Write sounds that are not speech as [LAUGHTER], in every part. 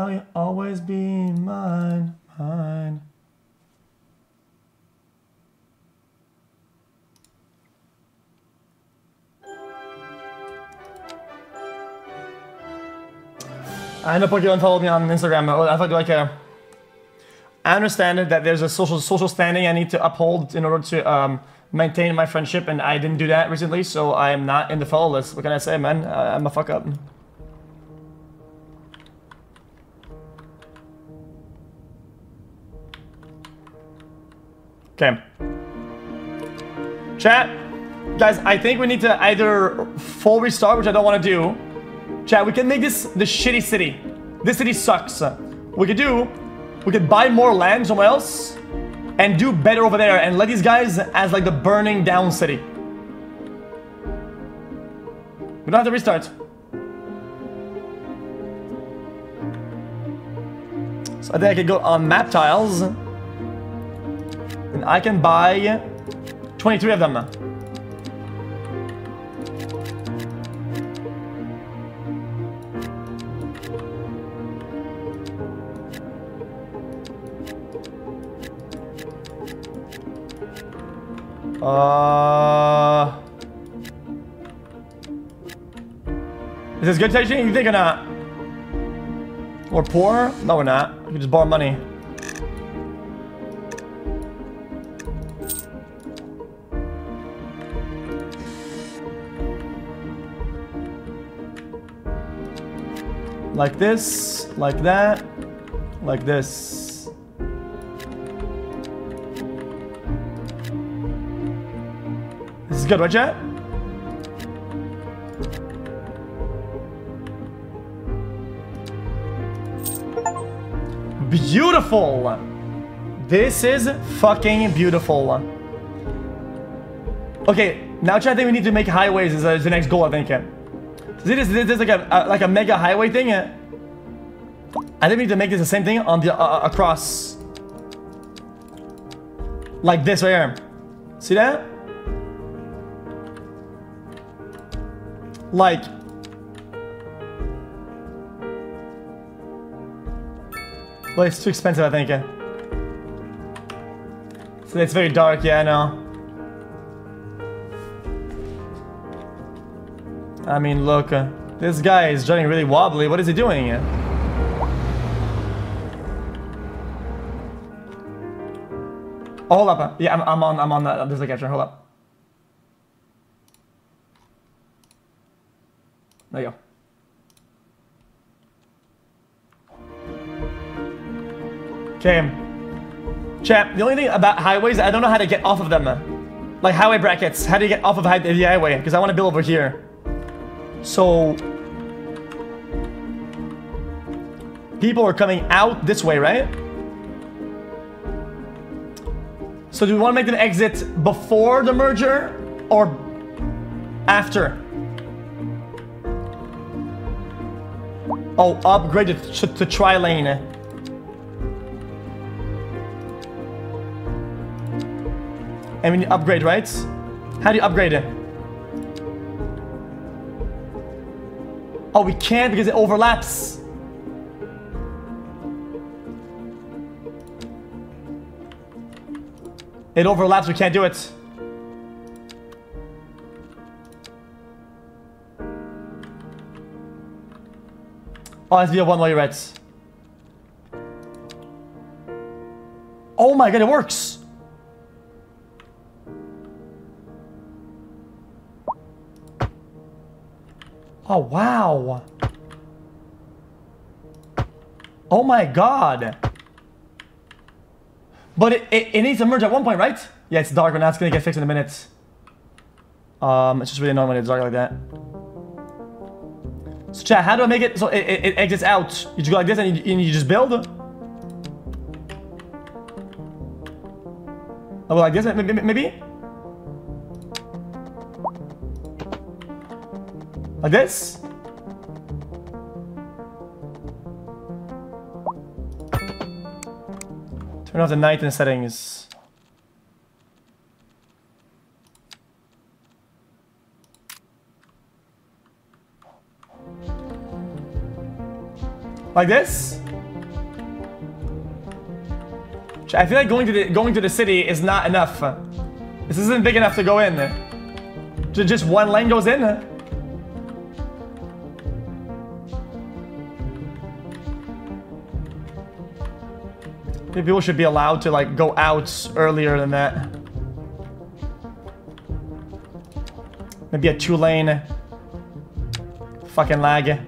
I'll always be mine, mine. I know Pokimane followed me on Instagram. I thought do I care? I understand that there's a social social standing I need to uphold in order to um, maintain my friendship, and I didn't do that recently, so I am not in the follow list. What can I say, man? Uh, I'm a fuck up. Okay. Chat, guys, I think we need to either full restart, which I don't want to do. Chat, we can make this the shitty city. This city sucks. We could do, we could buy more land somewhere else and do better over there and let these guys as like the burning down city. We don't have to restart. So I think I could go on map tiles. And I can buy 23 of them. Uh, is this good, Taiji? You think or not? We're poor? No, we're not. We can just borrow money. Like this, like that, like this. This is good, right, chat? Beautiful! This is fucking beautiful. Okay, now chat, I think we need to make highways as, as uh, the next goal, I think. So this, this, this is like a, a, like a mega highway thing. I think we need to make this the same thing on the uh, uh, across. Like this right here. See that? Like Well, it's too expensive, I think. So it's very dark, yeah, I know. I mean, look, uh, this guy is jutting really wobbly. What is he doing? Oh, hold up. uh, Yeah, I'm, I'm on. I'm on that. There's a catcher. Hold up. There you go. Okay. Chat, the only thing about highways, I don't know how to get off of them. Like highway brackets. How do you get off of the highway? Because I want to build over here. So... People are coming out this way, right? So do we want to make them exit before the merger or after? Oh, upgrade it to, to tri-lane. And we need upgrade, right? How do you upgrade it? Oh, we can't because it overlaps. It overlaps, we can't do it. Oh, it's via one way reds. Oh my god, it works! Oh, wow. Oh my god. But it, it, it needs to merge at one point, right? Yeah, it's dark, but that's gonna get fixed in a minute. Um, it's just really annoying when it's dark like that. So chat, how do I make it so it, it, it exits out? You just go like this and you, and you just build? Oh, like this, maybe? Like this? Turn off the night in settings. Like this? I feel like going to the going to the city is not enough. This isn't big enough to go in. Ju- Just one lane goes in. People should be allowed to like go out earlier than that. Maybe a two lane. Fucking lag.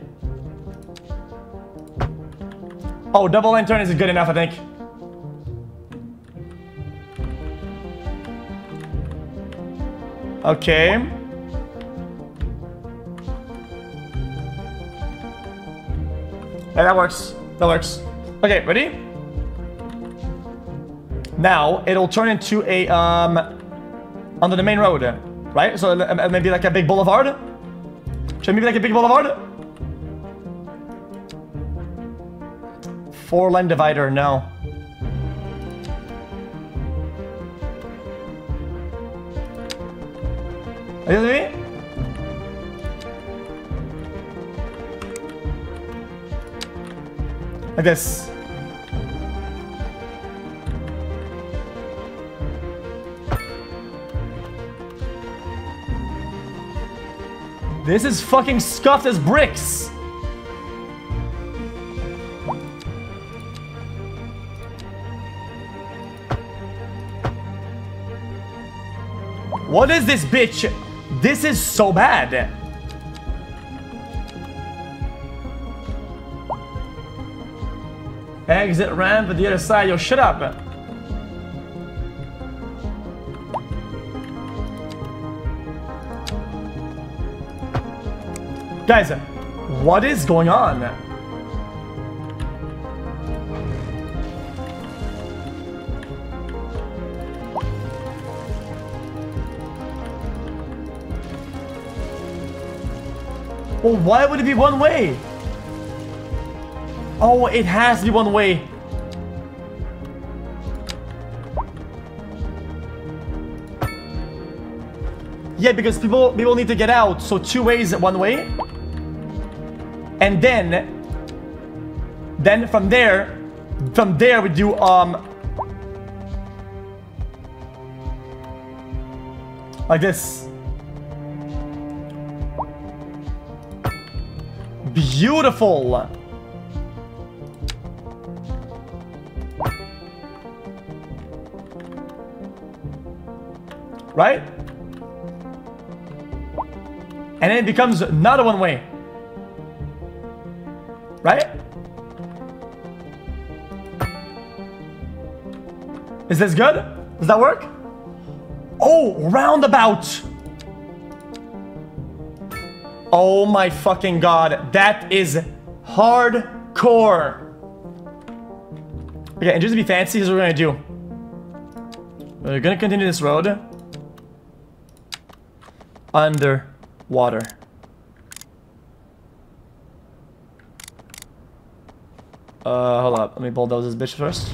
Oh, double lane turn is good enough, I think. Okay. Yeah, that works. That works. Okay, ready? Now it'll turn into a um onto the main road, right? So uh, maybe like a big boulevard. Should maybe like a big boulevard? Four lane divider, no. Are you with me? Like this. This is fucking scuffed as bricks. What is this bitch? This is so bad. Exit ramp at the other side. Yo, shut up. Guys, what is going on? Well, why would it be one way? Oh, it has to be one way. Yeah, because people people need to get out, so two ways one way. And then then from there from there we do um like this. Beautiful. Right? And then it becomes not a one way. Right? Is this good? Does that work? Oh, roundabout. Oh my fucking god. That is hardcore. Okay, and just to be fancy, here's what we're gonna do. We're gonna continue this road. Underwater. Uh, hold up. Let me bulldoze this bitch first.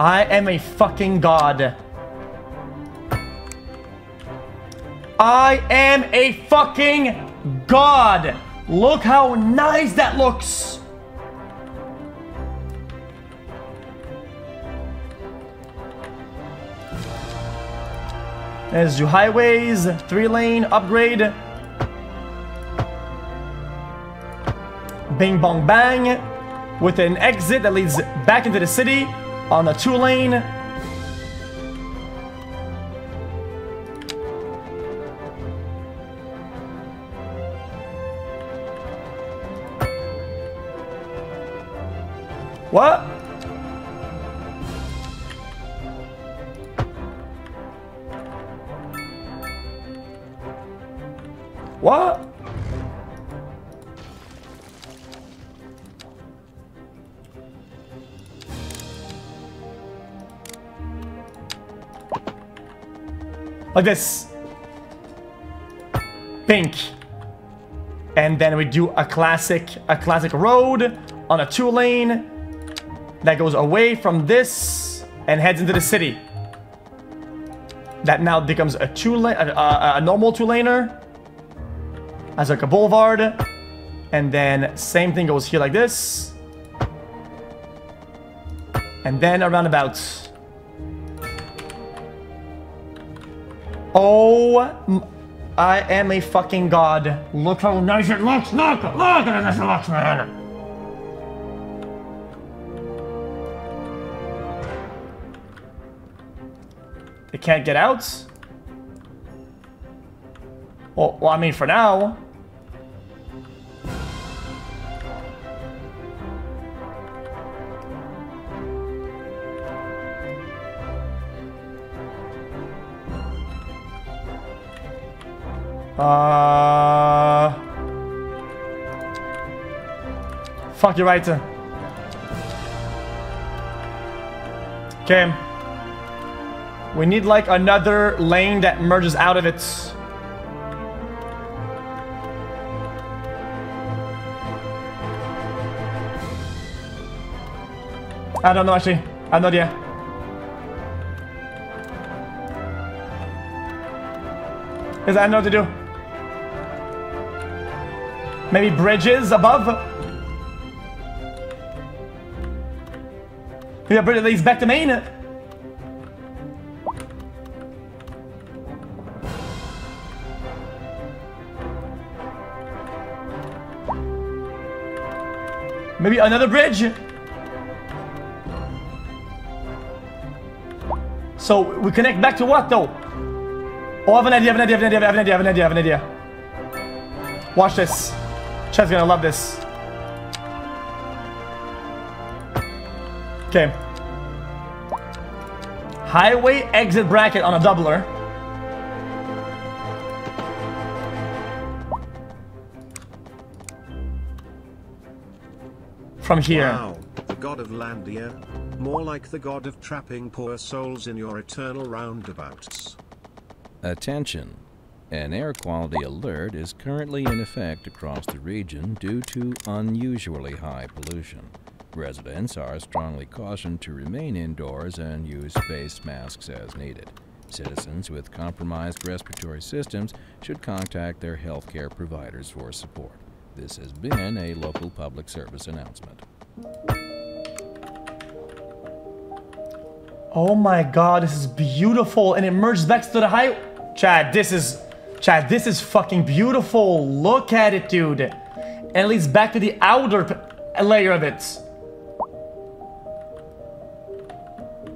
I am a fucking god. I am a fucking god. Look how nice that looks. There's your highways, three lane upgrade. Bing bong bang. With an exit that leads back into the city on a two lane. What? What? Like this. Pink. And then we do a classic, a classic road on a two lane that goes away from this and heads into the city. That now becomes a two lane, a, a, a normal two laner as like a boulevard. And then same thing goes here like this. And then a roundabout. Oh, I am a fucking god. Look how nice it looks. Look, look at how nice it looks, man. They can't get out? Well, well, I mean, for now. Uh... Fuck, you're right. Okay. We need like another lane that merges out of it. I don't know actually. I have no idea. Because I know what to do. Maybe bridges above? Yeah, bridge that leads back to main? Maybe another bridge? So, we connect back to what, though? Oh, I have an idea, I have an idea, I have an idea, I have an idea, I have an idea, I have an idea. Watch this. Chad's gonna love this. Okay. Highway exit bracket on a doubler. From here. Wow, the god of Landia. More like the god of trapping poor souls in your eternal roundabouts. Attention. An air quality alert is currently in effect across the region due to unusually high pollution. Residents are strongly cautioned to remain indoors and use face masks as needed. Citizens with compromised respiratory systems should contact their healthcare providers for support. This has been a local public service announcement. Oh my god, this is beautiful. And it merges back to the high... Chad, this is... Chad, this is fucking beautiful. Look at it, dude. And it leads back to the outer layer of it.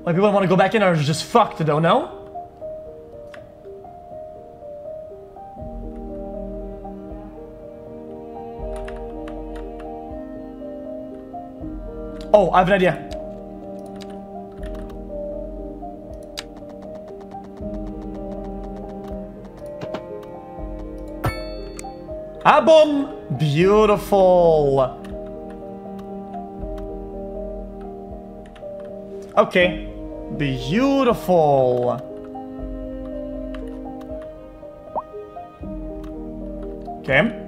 Like, people want to go back in or just fucked, though, no? Oh, I have an idea. Boom! Beautiful. Okay. Beautiful. Okay.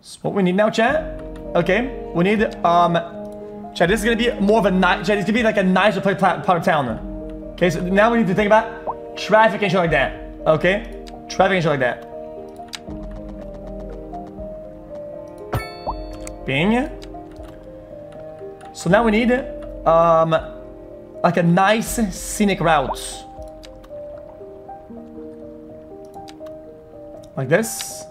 So what we need now, chat? Okay, we need, um, chat, this is gonna be more of a nice, chat, this is gonna be like a nicer play part of town. Okay, so now we need to think about traffic and shit like that. Okay? Traffic and shit like that. Bing. So now we need, um, like a nice scenic route. Like this.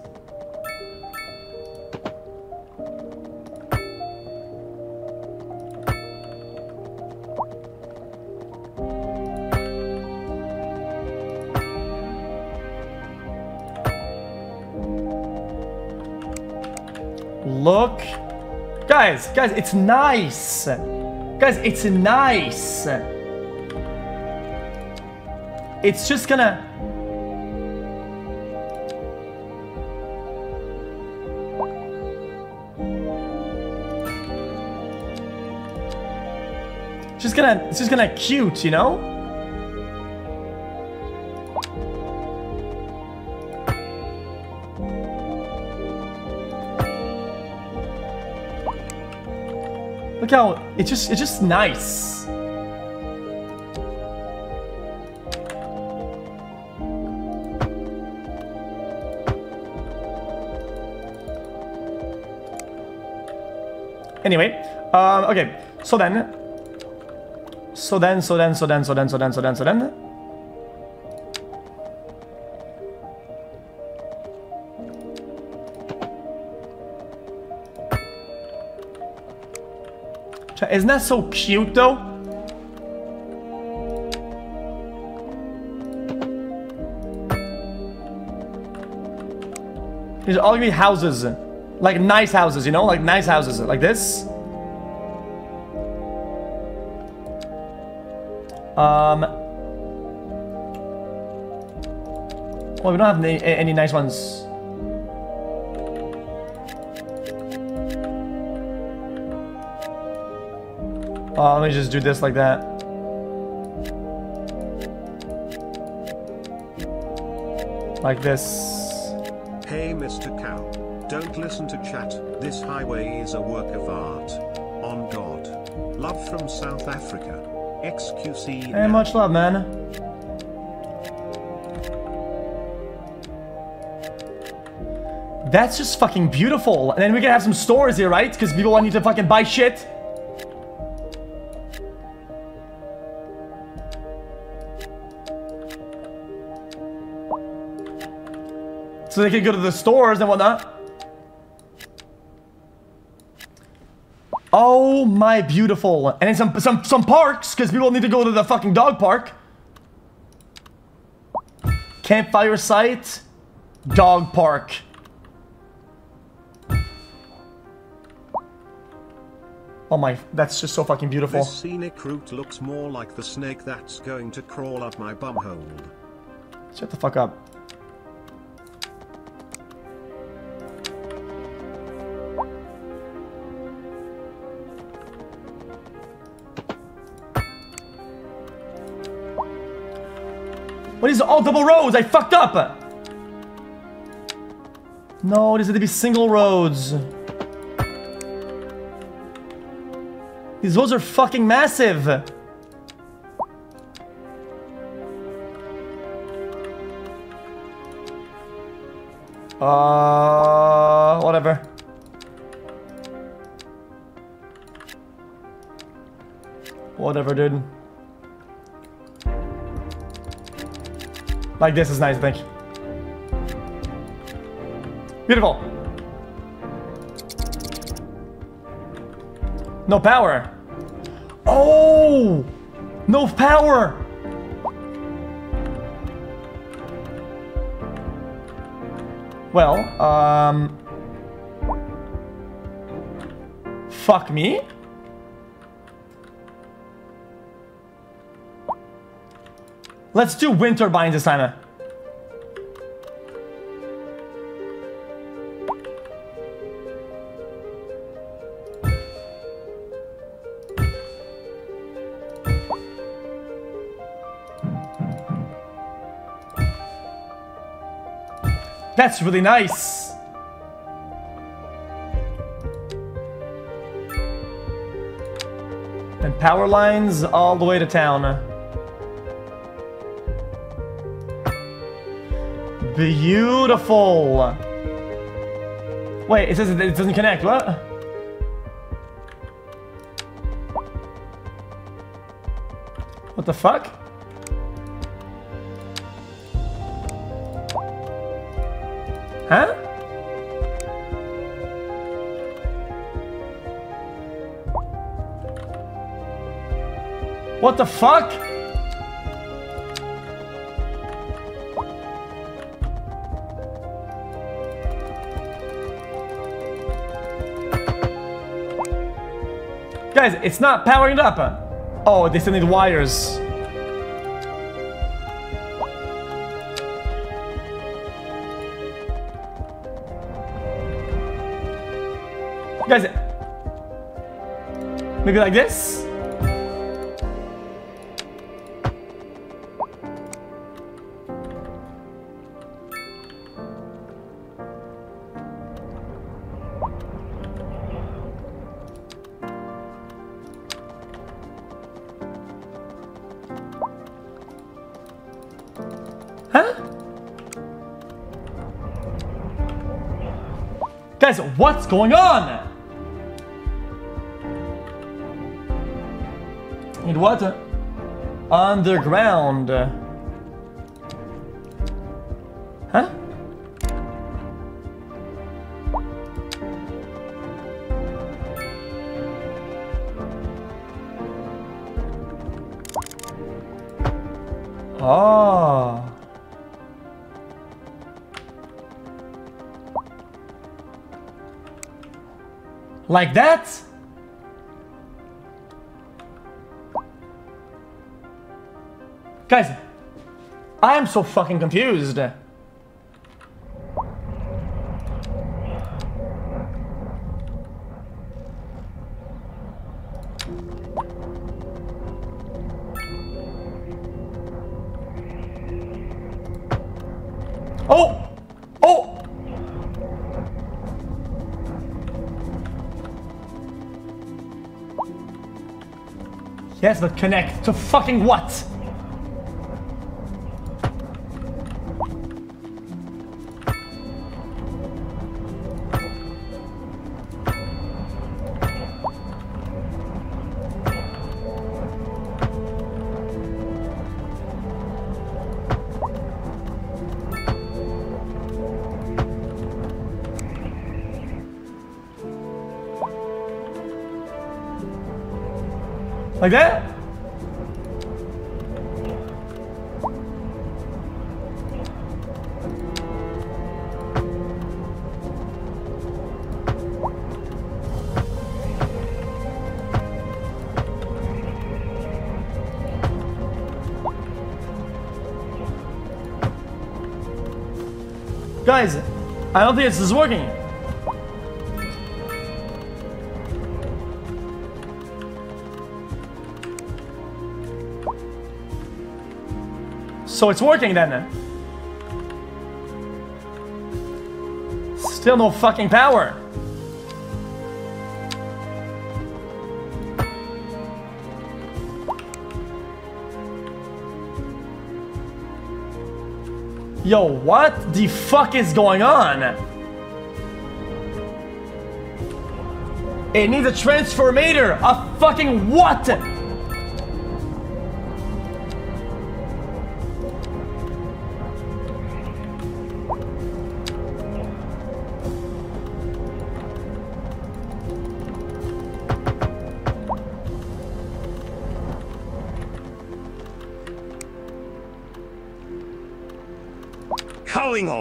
Guys, guys, it's nice. Guys, it's nice. It's just gonna... Just gonna, it's just gonna cute, you know? Look how it's just it's just nice. Anyway, um, okay. So then, so then, so then, so then, so then, so then, so then, so then. Isn't that so cute, though? These are all gonna be houses. Like nice houses, you know? Like nice houses. Like this. Um. Well, we don't have any, any nice ones. Uh, let me just do this like that. Like this. Hey Mr. Cow. Don't listen to chat. This highway is a work of art. On God. Love from South Africa. XQC. Hey, much love, man. That's just fucking beautiful. And then we can have some stores here, right? Because people want you to fucking buy shit. So they can go to the stores and whatnot. Oh my beautiful. And then some some some parks, because people need to go to the fucking dog park. Campfire site. Dog park. Oh my, that's just so fucking beautiful. This scenic route looks more like the snake that's going to crawl up my bumhole. Shut the fuck up. What is all double roads? I fucked up! No, these are to be single roads. These roads are fucking massive! Uh, whatever. Whatever, dude. Like this is nice, I think. Beautiful. No power. Oh! No power! Well, um... Fuck me? Let's do wind turbines this time. That's really nice. And power lines all the way to town. Beautiful. Wait, it says it doesn't connect. What? What the fuck? Huh? What the fuck? Guys, it's not powering up. Oh, they still need wires. Guys, maybe like this? What's going on? And what? Uh, underground. Like that? Guys, I am so fucking confused. Yes, but connect to fucking what? Like that? I don't think this is working. So it's working then. Still no fucking power. Yo, what the fuck is going on? It needs a transformator. A fucking what?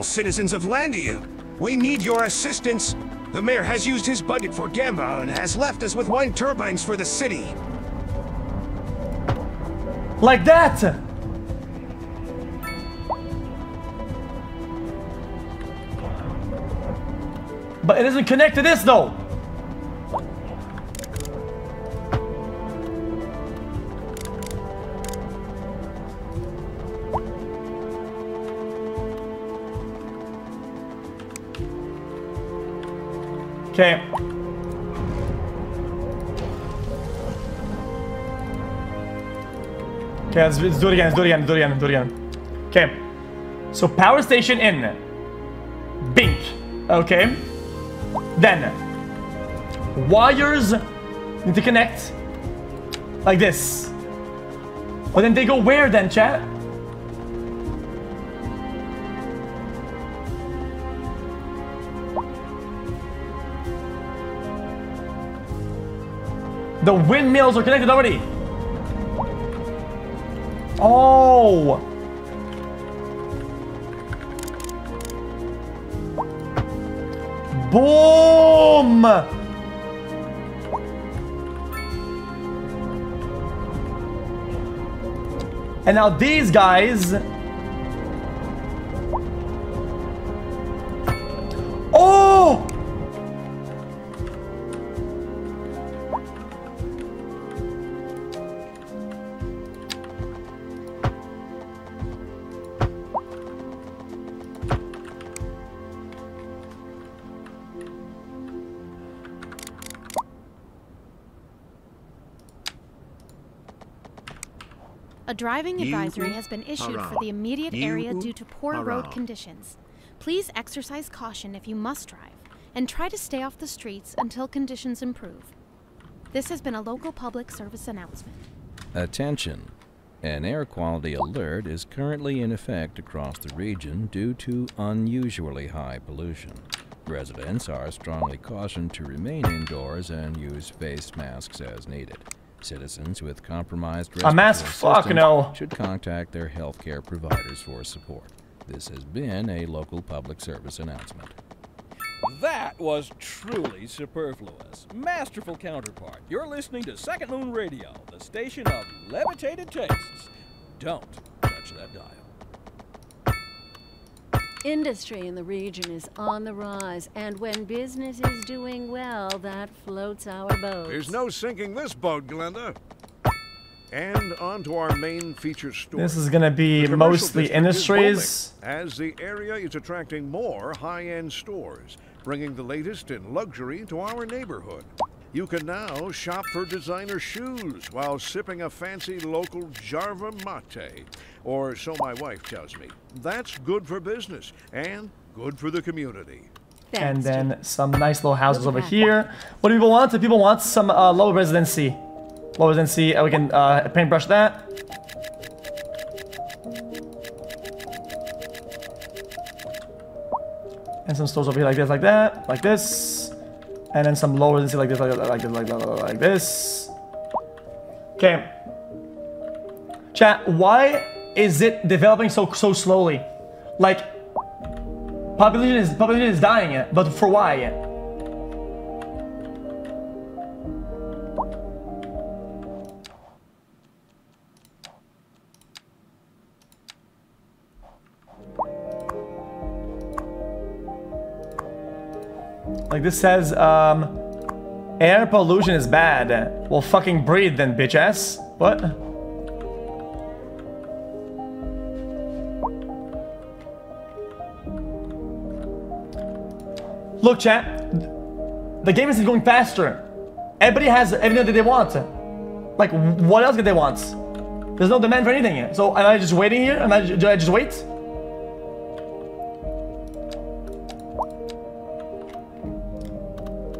Citizens of Landia. We need your assistance. The mayor has used his budget for Gamba and has left us with wind turbines for the city. Like that! But it doesn't connect to this though. Let's, let's do it again, let's do it again, do it again, do it again. Okay. So power station in. Bink. Okay. Then. Wires need to connect. Like this. But then they go where then, chat? The windmills are connected already. Oh. Boom. And now these guys. Driving advisory has been issued for the immediate area due to poor road conditions. Please exercise caution if you must drive. and try to stay off the streets until conditions improve. This has been a local public service announcement. Attention. An air quality alert is currently in effect across the region due to unusually high pollution. Residents are strongly cautioned to remain indoors and use face masks as needed. Citizens with compromised A mask? respiratory Fuck systems no. should contact their healthcare providers for support. This has been a local public service announcement. That was truly superfluous. Masterful counterpart. You're listening to Second Moon Radio, the station of levitated tastes. Don't touch that dial. Industry in the region is on the rise, and when business is doing well, that floats our boat. There's no sinking this boat, Glenda. And on to our main feature story. This is gonna be mostly industries. booming, as the area is attracting more high-end stores, bringing the latest in luxury to our neighborhood. You can now shop for designer shoes while sipping a fancy local Jarva mate. Or so my wife tells me. That's good for business and good for the community. and then Jim. some nice little houses over here. What do people want? Do people want some uh, low residency? Low residency. Uh, we can uh, paintbrush that. And some stores over here like this, like that, like this. And then some low residency like this, like, like this, like, like, like this. Okay. Chat, why is it developing so so slowly? Like, Population is population is dying, but for why? Like this says, um, air pollution is bad. Well, fucking breathe then, bitch ass. What? Look, chat. The game is going faster. Everybody has everything that they want. Like, what else could they want? There's no demand for anything. So, am I just waiting here? Am I, do I just wait?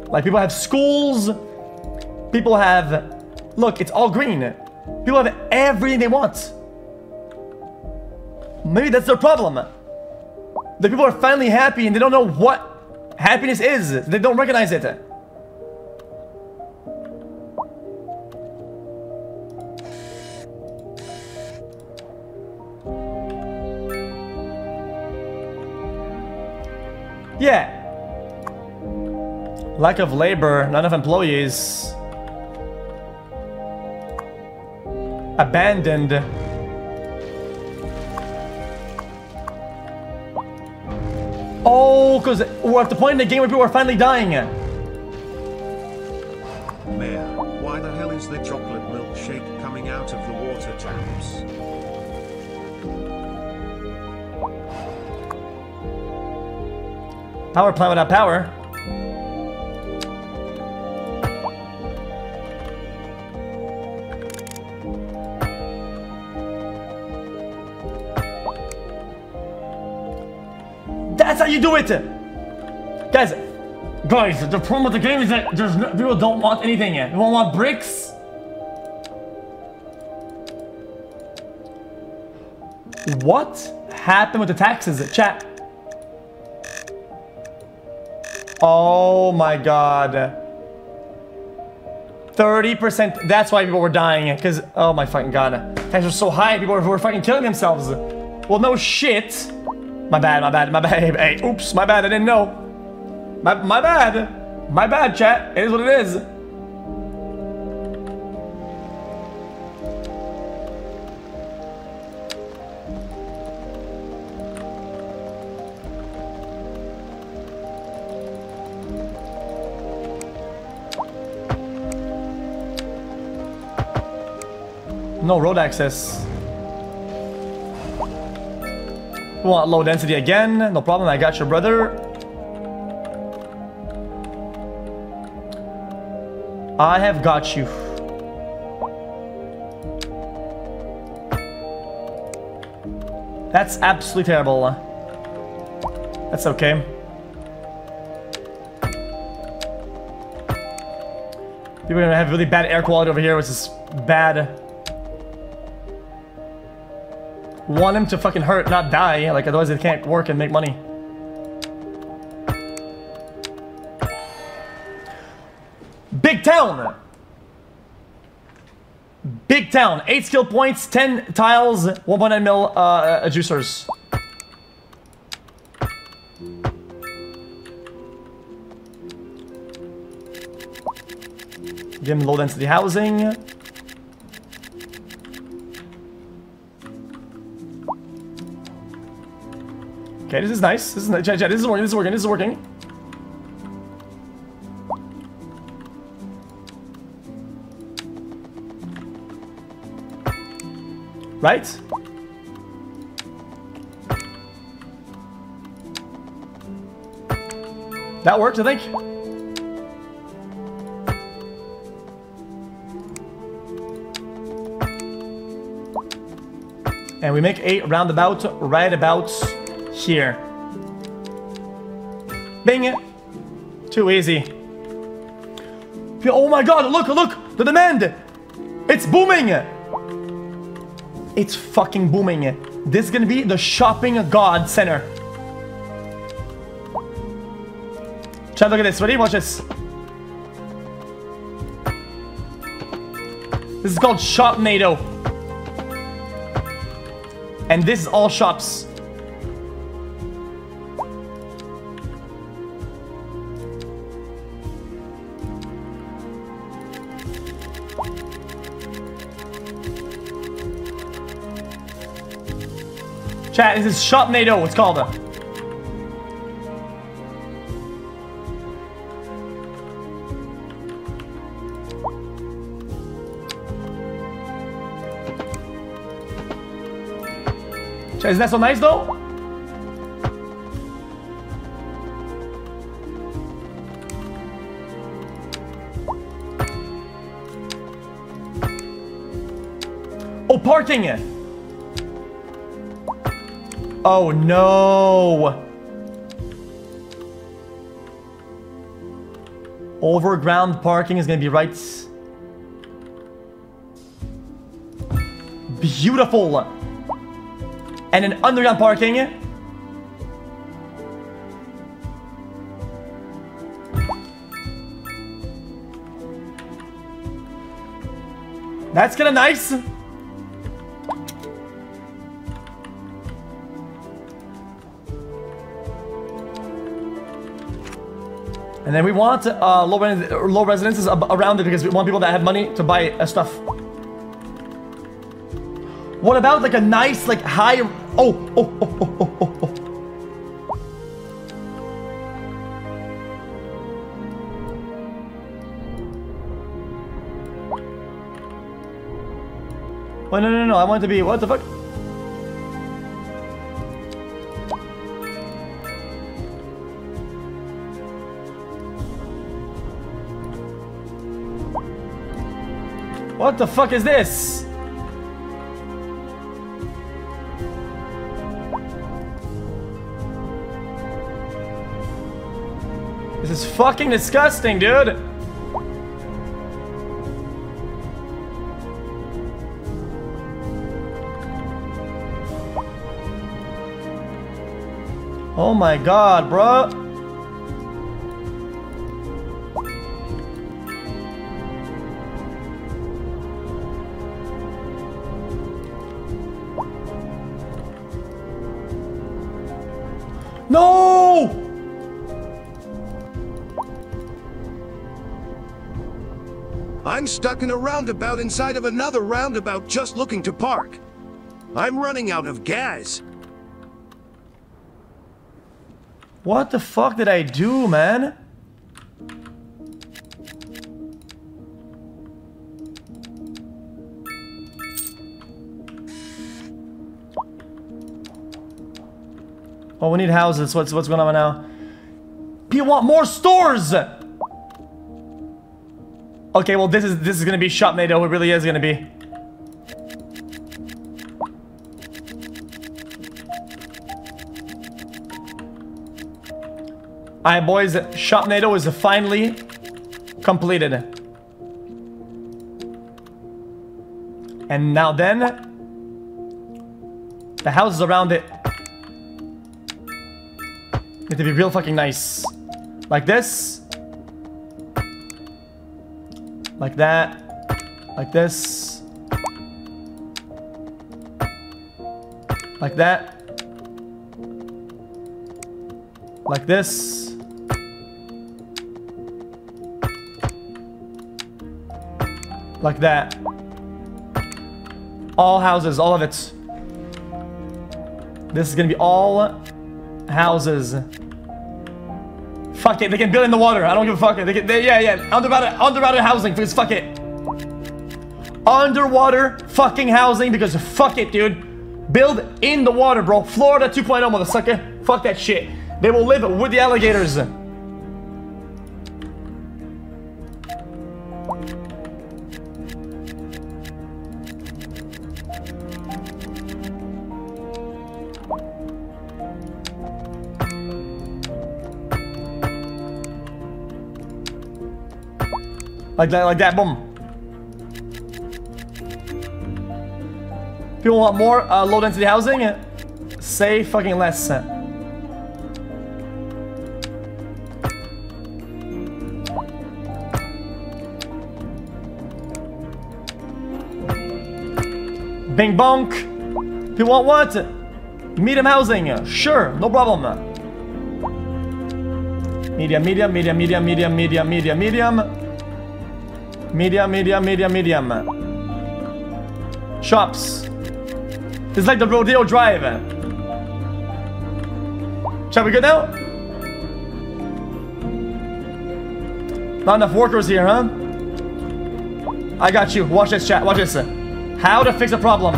Like, people have schools. People have... Look, it's all green. People have everything they want. Maybe that's their problem. The people are finally happy and they don't know what happiness is. They don't recognize it. Yeah. Lack of labor, not enough employees. Abandoned. Oh, because we're at the point in the game where people are finally dying. Mayor, why the hell is there chocolate milkshake coming out of the water taps? Power plant without power. That's how you do it! Guys, guys, the problem with the game is that there's no, people don't want anything yet. People want bricks. What happened with the taxes? Chat. Oh my god. 30%. That's why people were dying. Because, oh my fucking god. Taxes were so high, people were, were fucking killing themselves. Well, no shit. My bad, my bad, my bad. Hey, oops, my bad, I didn't know. My, my bad. My bad, chat. It is what it is. No road access. We want low density again. No problem. I got your brother. I have got you. That's absolutely terrible. That's okay. People are gonna have really bad air quality over here, which is bad. Want him to fucking hurt, not die. Like, otherwise they can't work and make money. Big town! Big town. 8 skill points, 10 tiles, 1.9 mil uh, uh, juicers. Give him low density housing. Okay, this is nice. This is nice. This is working. This is working. This is working. Right? That works, I think. And we make a roundabout right about here. Bing it. Too easy. Oh my god, look, look! The demand! It's booming! It's fucking booming. This is gonna be the shopping god center. Chad, look at this. Ready? Watch this. This is called Shopnado. And this is all shops. Chat, this is Shopnado, it's called. Chat, isn't that so nice though? Oh, parking! Oh no! Overground parking is gonna be right. Beautiful! And an underground parking. That's kinda nice. And then we want uh, low, low residences around it because we want people that have money to buy uh, stuff. What about like a nice, like high... Oh, oh, oh, oh, oh, oh, oh. Oh, no, no, no, I want it to be... What the fuck? What the fuck is this? This is fucking disgusting, dude. Oh my god, bro. Stuck in a roundabout inside of another roundabout just looking to park. I'm running out of gas. What the fuck did I do, man? Oh, we need houses. What's what's going on now? People want more stores. Okay, well this is this is gonna be Shopnado. It really is gonna be. Alright boys, Shopnado is finally completed. And now then, the houses around it need to be real fucking nice. Like this. Like that. Like this. Like that. Like this. Like that. All houses, all of it. This is gonna be all houses. Fuck it, they can build in the water. I don't give a fuck. They can, they, yeah, yeah. Underwater, underwater housing, please. Fuck it. Underwater fucking housing because fuck it, dude. Build in the water, bro. Florida 2.0, motherfucker. Fuck that shit. They will live with the alligators. Like that, like that, boom. People want more uh, low density housing? Say fucking less. Bing bonk. People want what? Medium housing. Sure, no problem. Medium, medium, medium, medium, medium, medium, medium, medium. Medium, medium, medium, medium. Shops. It's like the Rodeo Drive. Shall we good now? Not enough workers here, huh? I got you. Watch this, chat. Watch this. How to fix a problem.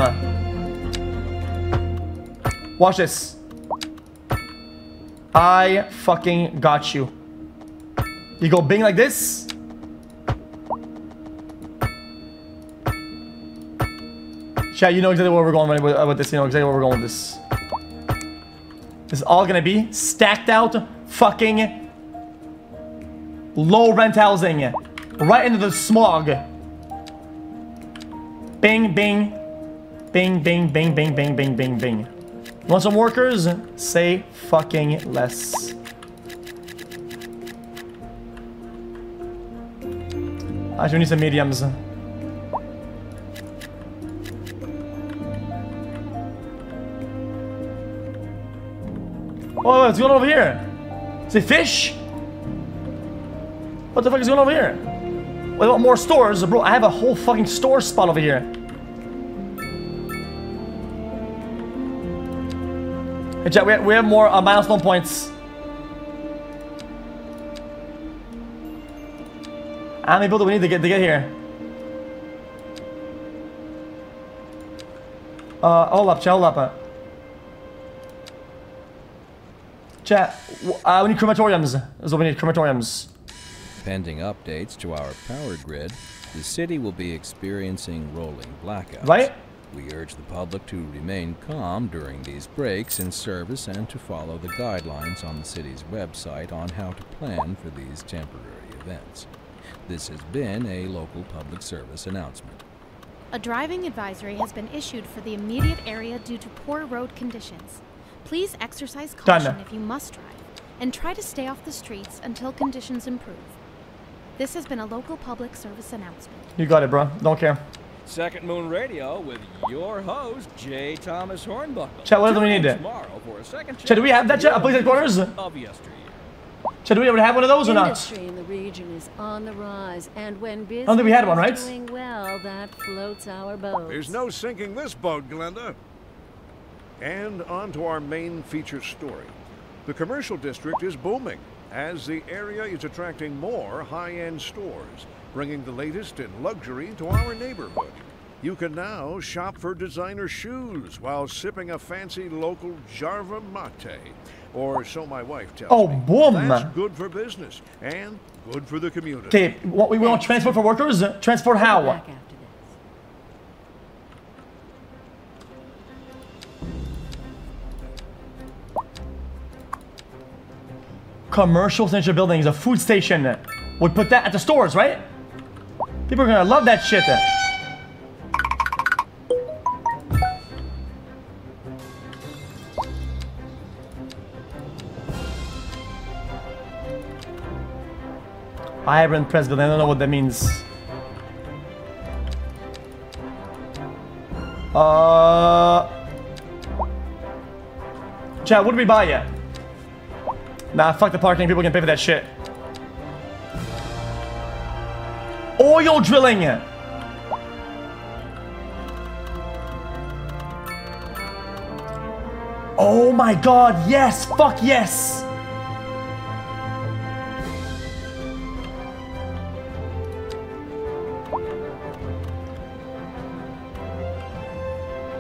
Watch this. I fucking got you. You go bing like this. Chat, you know exactly where we're going with, this. You know exactly where we're going with this. This is all gonna be stacked out fucking low rent housing. Right into the smog. Bing, bing. Bing, bing, bing, bing, bing, bing, bing, bing. Want some workers? Say fucking less. Actually, we need some mediums. Oh, what's going on over here? Is it fish? What the fuck is going on over here? I want more stores. Bro, I have a whole fucking store spot over here. Hey, chat, we have, we have more uh, milestone points. How many people do we need to get to get here? Uh, hold up, chat, hold up. Chat, uh, we need crematoriums. That's what we need, crematoriums. Pending updates to our power grid, the city will be experiencing rolling blackouts. Right? We urge the public to remain calm during these breaks in service and to follow the guidelines on the city's website on how to plan for these temporary events. This has been a local public service announcement. A driving advisory has been issued for the immediate area due to poor road conditions. Please exercise Done. caution if you must drive, and try to stay off the streets until conditions improve. This has been a local public service announcement. You got it, bro. Don't care. Second Moon Radio with your host, J. Thomas Hornbuckle. Chat, what do we need? Tomorrow for a second Chat, do we have that, chat? A place at corners? Of yesteryear. Chat, do we ever have one of those or not? Industry in the region is on the rise, and when business don't think we had one, right? is doing well, that floats our boat. There's no sinking this boat, Glenda. And on to our main feature story. The commercial district is booming as the area is attracting more high-end stores, bringing the latest in luxury to our neighborhood. You can now shop for designer shoes while sipping a fancy local Jarva mate, or so my wife tells Oh, me. Oh, boom. That's good for business and good for the community. Okay, what we want transport for workers? Transport how? commercial central buildings, a food station. Would put that at the stores, right? People are gonna love that shit. I haven't pressed, I don't know what that means. Uh, Chad, what did we buy yet? Nah, fuck the parking. People can pay for that shit. Oil drilling. Oh my god, yes! Fuck yes!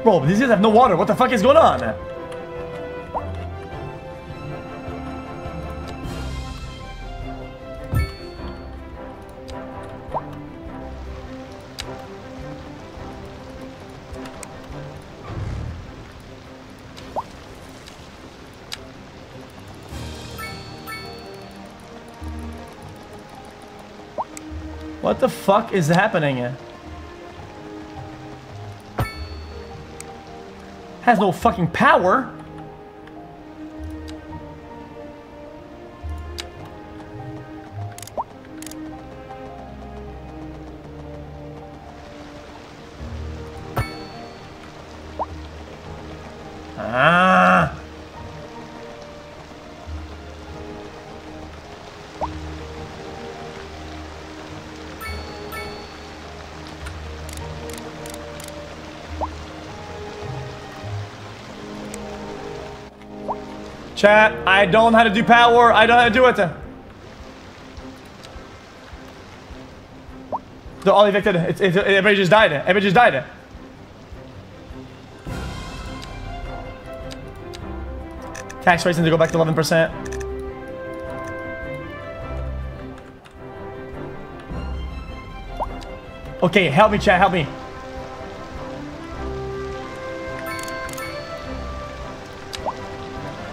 Bro, these guys have no water. What the fuck is going on? What the fuck is happening? Has no fucking power. Chat, I don't know how to do power. I don't know how to do it. They're all evicted. It's, it's, everybody just died. Everybody just died. Tax rates need to go back to 11%. Okay, help me, chat, help me.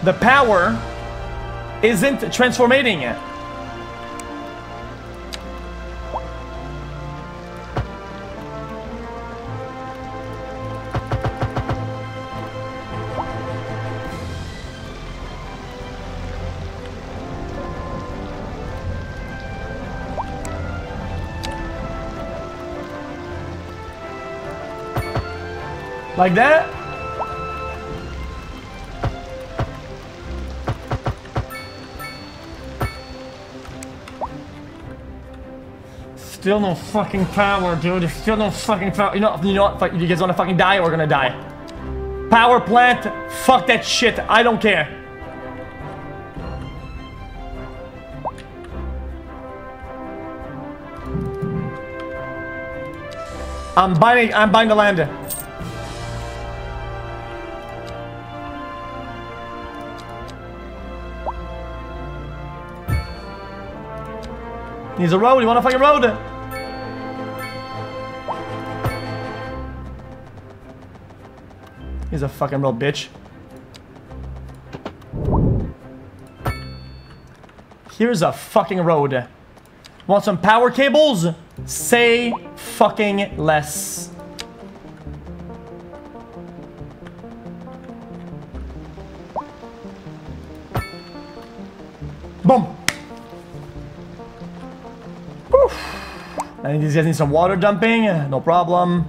The power isn't transforming it. Like that? Still no fucking power, dude. There's still no fucking power. You know, you know what? You guys wanna fucking die we're gonna die? Power plant, fuck that shit. I don't care. I'm buying. I'm buying the land. Needs a road. You want a fucking road? He's a fucking real bitch. Here's a fucking road. Want some power cables? Say fucking less. Boom. Whew. I think these guys need some water dumping. No problem.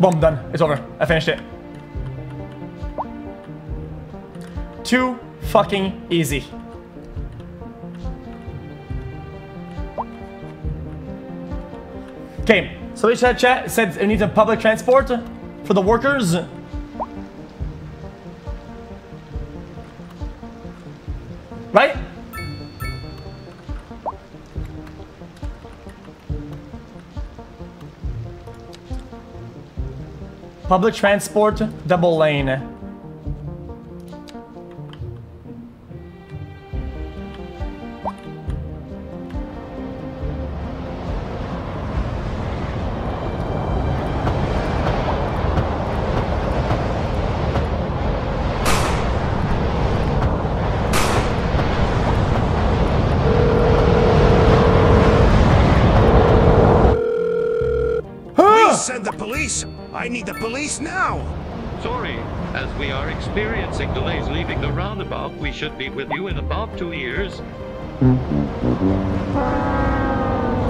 Boom, done. It's over. I finished it. Too fucking easy. Okay, so each chat chat said it needs a public transport for the workers. Public transport, double lane. Should be with you in about two years.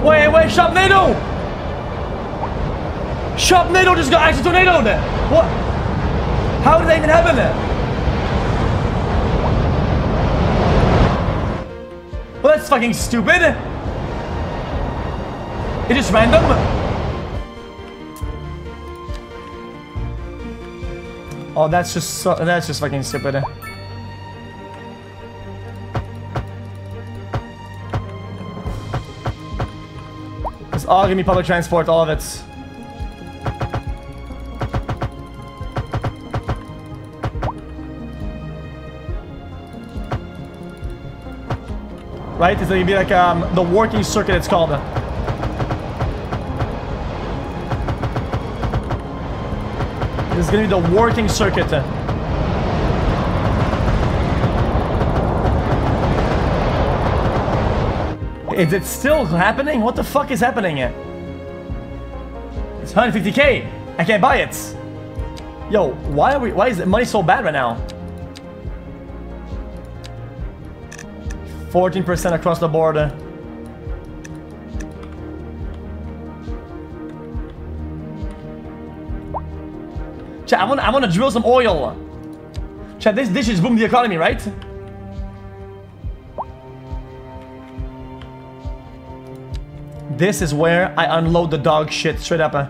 Wait, wait, Sharknado! Sharknado just got actually tornadoed! What? How did that even happen? Well, that's fucking stupid! It just random? Oh, that's just so, that's just fucking stupid. It's all gonna be public transport, all of it. Right? It's gonna be like um, the working circuit it's called. Is gonna be the working circuit. Is it still happening? What the fuck is happening? It's 150k. I can't buy it. Yo, why are we? Why is the money so bad right now? 14% across the board. Chat, I want, I want to drill some oil. Chat, this dish is boom the economy, right? This is where I unload the dog shit straight up. uh.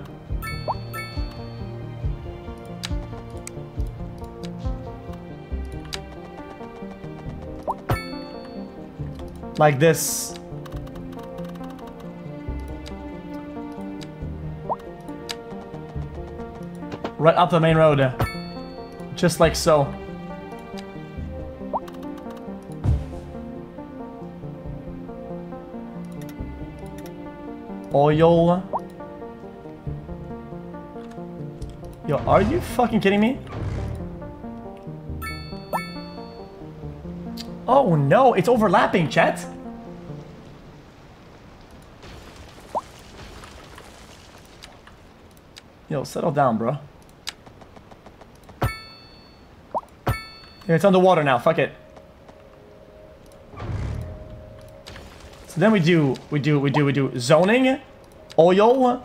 Like this. Right up the main road. Just like so. Oil. Yo, are you fucking kidding me? Oh no, it's overlapping, chat. Yo, settle down, bro. Yeah, it's underwater now, fuck it. Then we do, we do, we do, we do zoning, oil.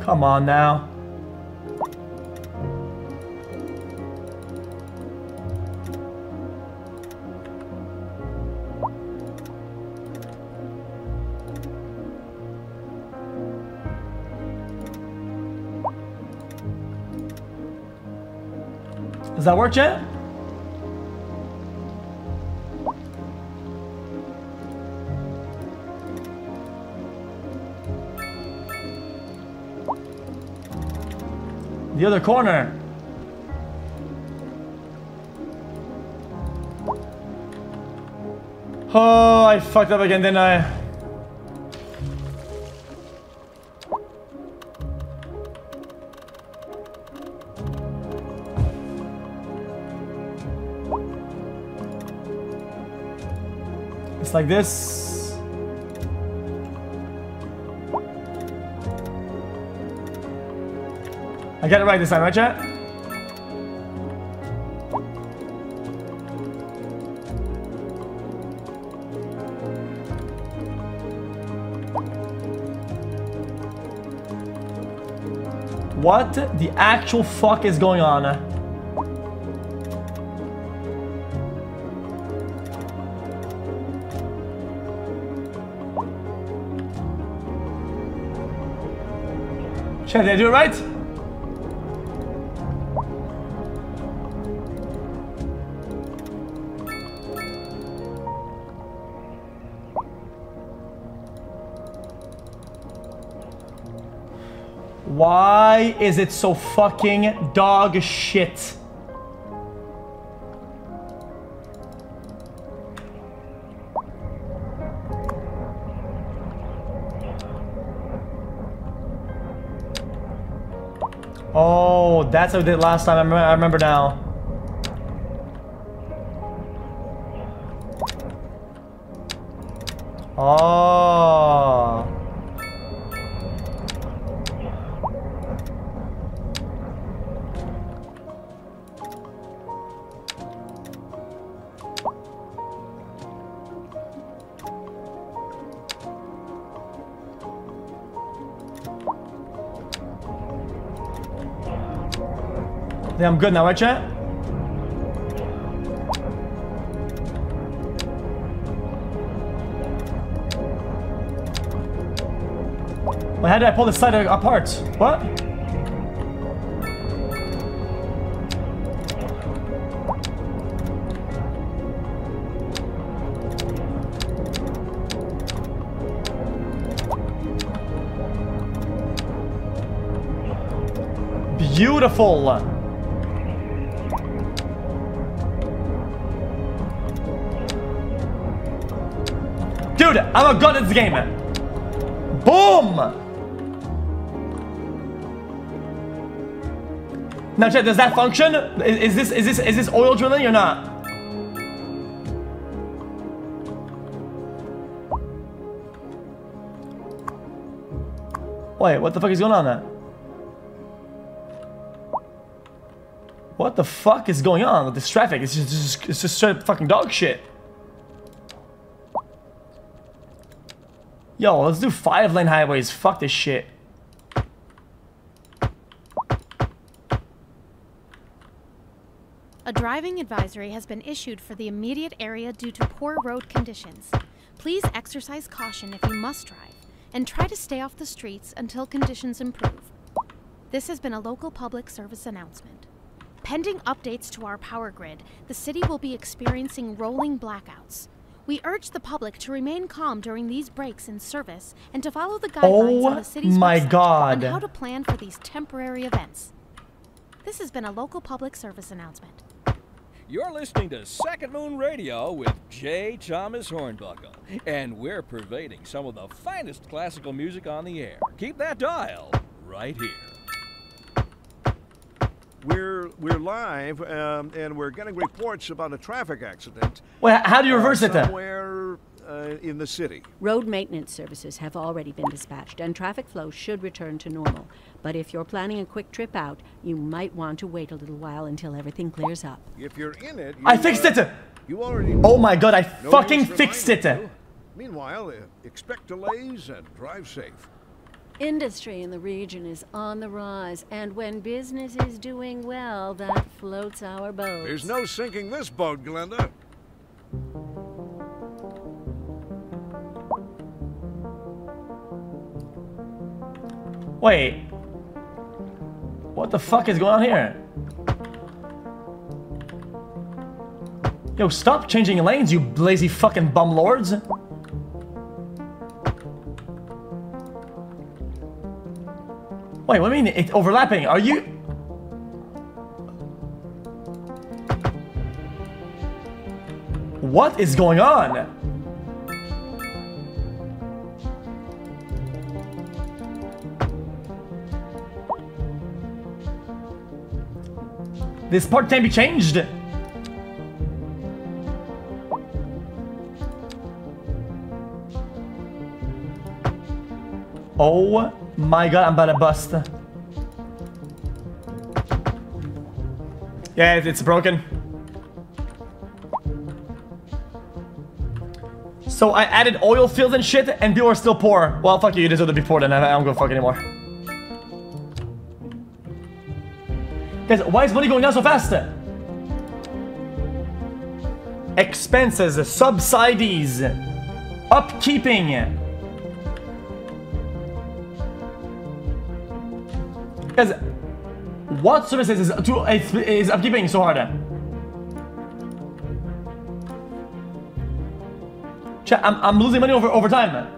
Come on now. Does that work, Jet? The other corner. Oh, I fucked up again, didn't I? Like this. I got it right this time, right, chat? What the actual fuck is going on? Chat, did I do it right? Why is it so fucking dog shit? That's what we did last time. I remember, I remember now. I'm good now, right, chat? Well, how did I pull this side apart? What? Beautiful! I'm a god at this game. Boom! Now, chat, does that function? Is, is this is this is this oil drilling or not? Wait, what the fuck is going on there? What the fuck is going on with this traffic? It's just, it's just, it's just straight fucking dog shit. Yo, let's do five lane highways. Fuck this shit. A driving advisory has been issued for the immediate area due to poor road conditions. Please exercise caution if you must drive, and try to stay off the streets until conditions improve. This has been a local public service announcement. Pending updates to our power grid, the city will be experiencing rolling blackouts. We urge the public to remain calm during these breaks in service and to follow the oh guidelines Oh on the city's my website God. on how to plan for these temporary events. This has been a local public service announcement. You're listening to Second Moon Radio with J. Thomas Hornbuckle, and we're pervading some of the finest classical music on the air. Keep that dial right here. We're we're live, um, and we're getting reports about a traffic accident. Well, how do you reverse uh, it then? Somewhere uh, in the city. Road maintenance services have already been dispatched, and traffic flow should return to normal. But if you're planning a quick trip out, you might want to wait a little while until everything clears up. If you're in it, you, I fixed uh, it! You already. Oh my god, I No fucking fixed it! you. Meanwhile, uh, expect delays and drive safe. Industry in the region is on the rise, and when business is doing well, that floats our boat. There's no sinking this boat, Glenda. Wait. What the fuck is going on here? Yo, stop changing lanes, you lazy fucking bum lords. Wait, what do you mean it's overlapping? Are you... What is going on? This part can't be changed. Oh my god, I'm about to bust. Yeah, it's broken. So I added oil fields and shit, and people are still poor. Well, fuck you, you deserve to be poor then. I don't go fuck anymore. Guys, why is money going down so fast? Expenses, subsidies, upkeeping. Guys, what services is, to, is, is upkeeping so hard? Chat, I'm, I'm losing money over, over time.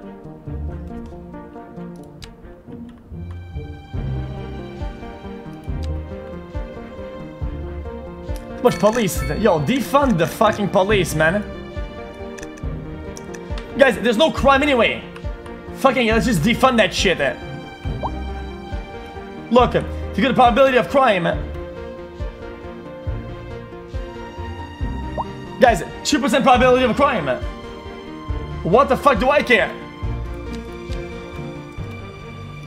Too much police. Yo, defund the fucking police, man. Guys, there's no crime anyway. Fucking, let's just defund that shit. Eh. Look, to get the probability of crime. Guys, 2% probability of a crime. What the fuck do I care?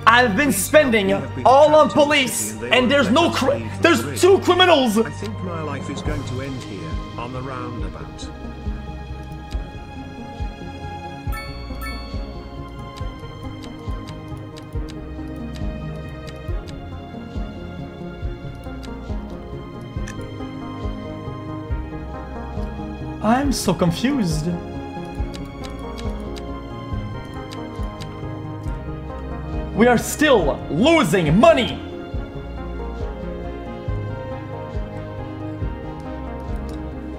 I've been spending all on police, and there's no there's two criminals. I think my life is going to end here, on the roundabout. I'm so confused. We are still losing money.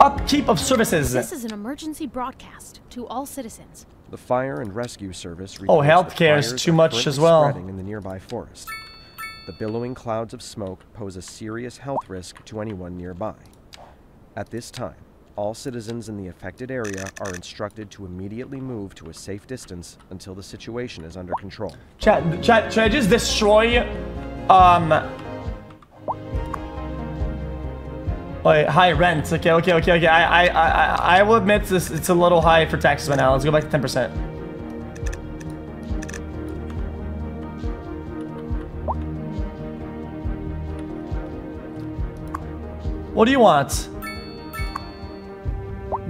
Upkeep of services. This is an emergency broadcast to all citizens. The fire and rescue service Oh, reports that healthcare is too much as well. Spreading in the nearby forest. The billowing clouds of smoke pose a serious health risk to anyone nearby. At this time, all citizens in the affected area are instructed to immediately move to a safe distance until the situation is under control. Chat, chat, should I just destroy, um... Wait, high rent. Okay, okay, okay, okay. I, I, I, I will admit this. It's a little high for taxes right now. Let's go back to 10%. What do you want?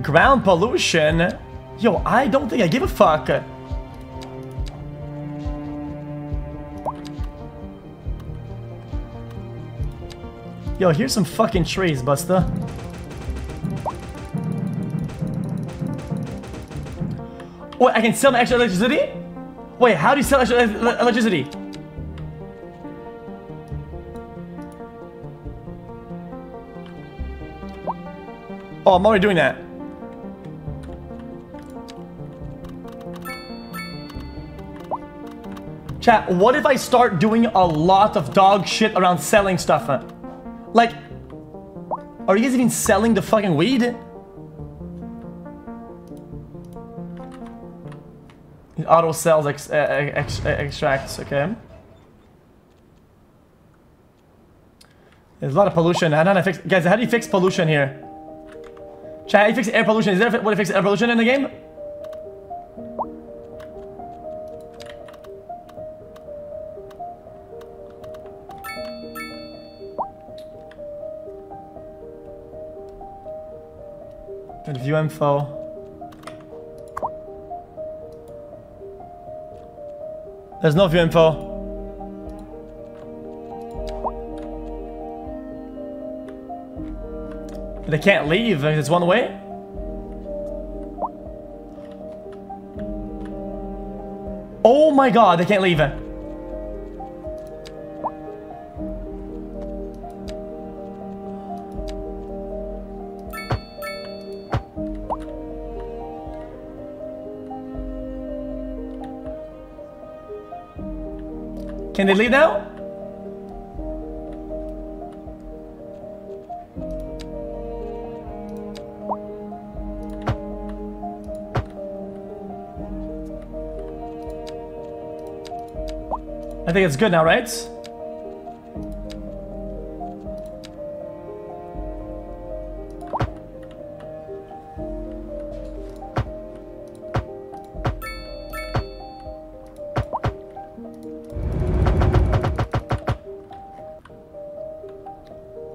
Ground pollution? Yo, I don't think I give a fuck. Yo, here's some fucking trees, Buster. Wait, I can sell extra electricity? Wait, how do you sell extra ele- electricity? Oh, I'm already doing that. Chat, what if I start doing a lot of dog shit around selling stuff? Like, are you guys even selling the fucking weed? It auto sells ex uh, ex uh, extracts, okay. There's a lot of pollution. How do I fix guys, how do you fix pollution here? Chat, how do you fix air pollution? Is there a way to fix air pollution in the game? And view info. There's no view info. They can't leave. It's one way. Oh my god, they can't leave. Can they leave now? I think it's good now, right?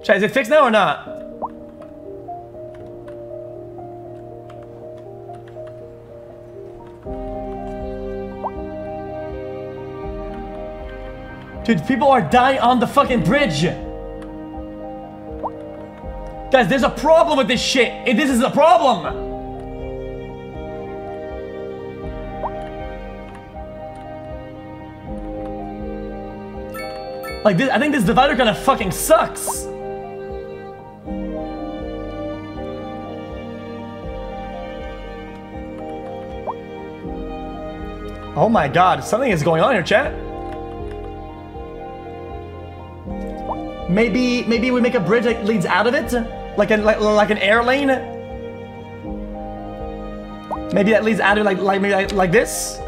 Chat, is it fixed now or not? Dude, people are dying on the fucking bridge. Guys, there's a problem with this shit. This is a problem. Like, this, I think this divider kind of fucking sucks. Oh my god, something is going on here, chat. Maybe, maybe we make a bridge that leads out of it? Like an, like, like an air lane? Maybe that leads out of like, like, maybe like, like this?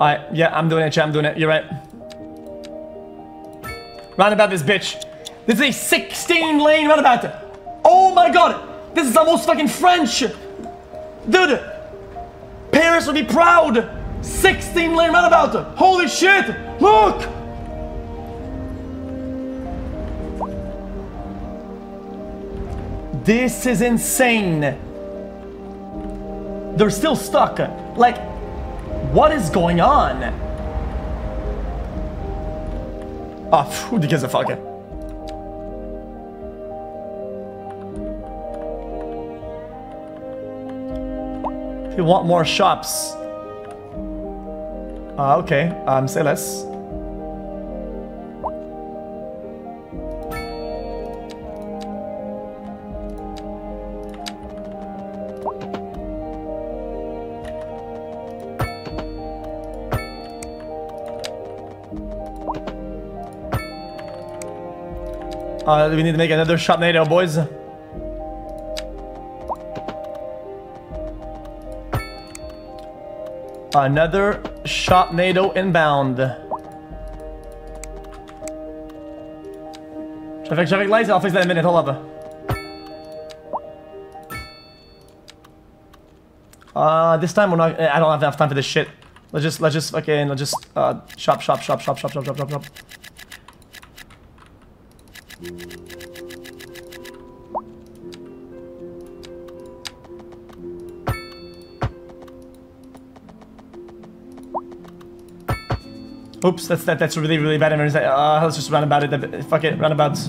Alright, yeah, I'm doing it, chat, I'm doing it, you're right. Roundabout this bitch. This is a 16 lane roundabout. Oh my god. This is almost fucking French. Dude. Paris would be proud. 16 lane roundabout. Holy shit. Look. This is insane. They're still stuck. Like, what is going on? Ah, who gives a fuck? If you want more shops. Uh, okay, um, say less. Uh, we need to make another Shopnado, boys. Another Shopnado inbound. Traffic, traffic lights. I'll fix that in a minute. Hold up. Uh, this time we're not. I don't have enough time for this shit. Let's just, let's just fucking, let's just uh, shop, shop, shop, shop, shop, shop, shop, shop, shop. Oops, that's that, that's really really bad. Uh, let's just run about it. Fuck it, runabouts.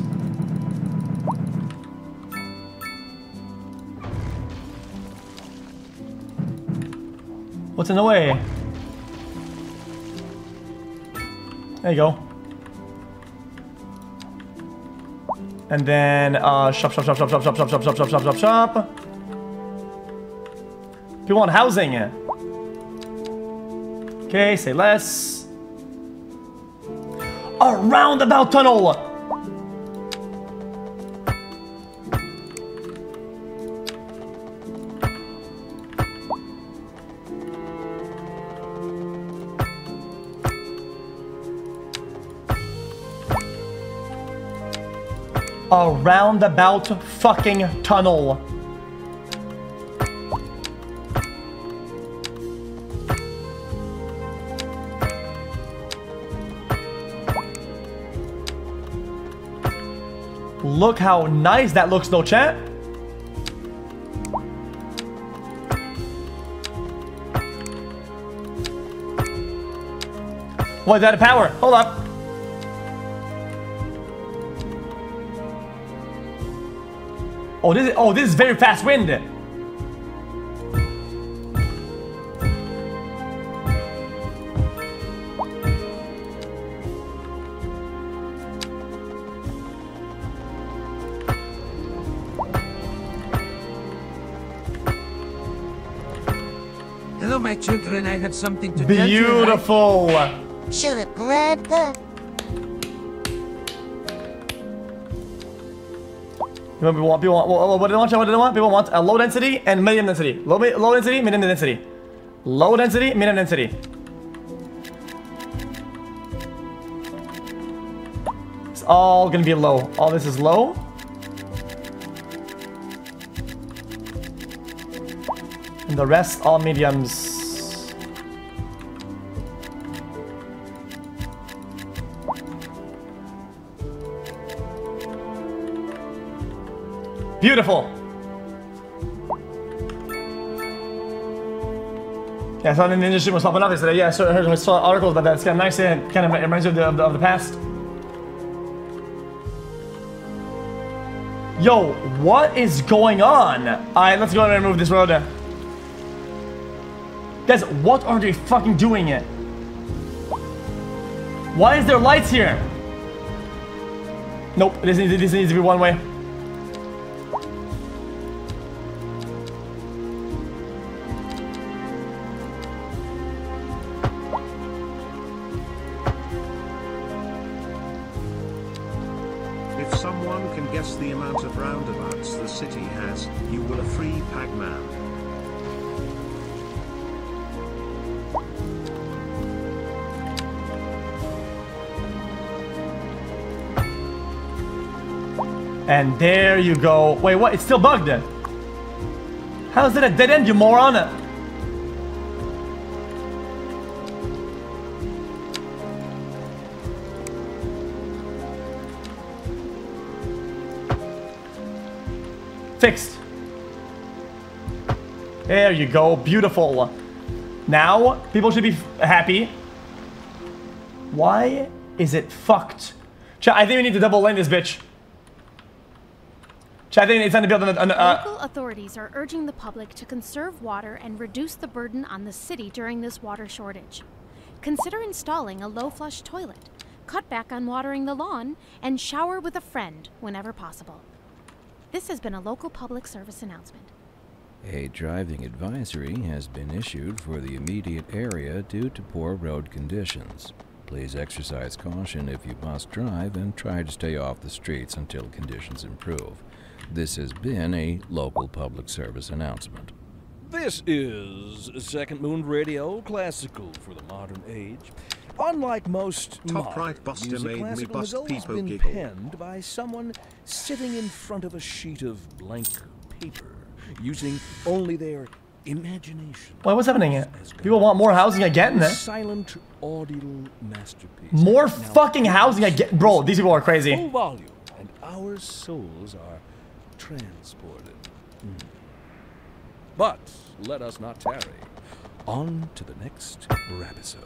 What's in the way? There you go. And then uh, shop, shop, shop, shop, shop, shop, shop, shop, shop, shop, shop, shop, shop. People want housing. Okay, say less. A roundabout tunnel. Roundabout fucking tunnel. Look how nice that looks though, chat. What, that a power? Hold up. Oh, this is oh, this is very fast wind. Hello, my children. I have something to tell you. Beautiful. Should have grabbed the People want, people want, what, what do they want? What do they want? People want a low density and medium density. Low, low density, medium density. Low density, medium density. It's all gonna be low. All this is low. And the rest all mediums. Beautiful. Yeah, I saw the Ninja Stream was popping up yesterday. Yeah, I saw, I saw articles about that. It's kind of nice. It kind of reminds you of the, of the, of the past. Yo, what is going on? Alright, let's go ahead and remove this road. Guys, what are they fucking doing it? Why is there lights here? Nope, this needs, this needs to be one way. You go. Wait, what? It's still bugged. then. How is it a dead end, you moron? Fixed. There you go. Beautiful. Now, people should be happy. Why is it fucked? Chat, I think we need to double lane this bitch. Chat, I think it's time to build an... an uh, Local authorities are urging the public to conserve water and reduce the burden on the city during this water shortage. Consider installing a low flush toilet, cut back on watering the lawn, and shower with a friend whenever possible. This has been a local public service announcement. A driving advisory has been issued for the immediate area due to poor road conditions. Please exercise caution if you must drive and try to stay off the streets until conditions improve. This has been a local public service announcement. This is Second Moon Radio, classical for the modern age. Unlike most Top modern right Buster music, made me classical bust has always people been giggle. penned by someone sitting in front of a sheet of blank paper, using only their imagination. Wait, what's happening here? People want more housing again? Eh? Silent audial masterpiece. More Now, fucking housing again? Bro, these people are crazy. Full volume, and our souls are transported. Hmm. But let us not tarry. On to the next episode.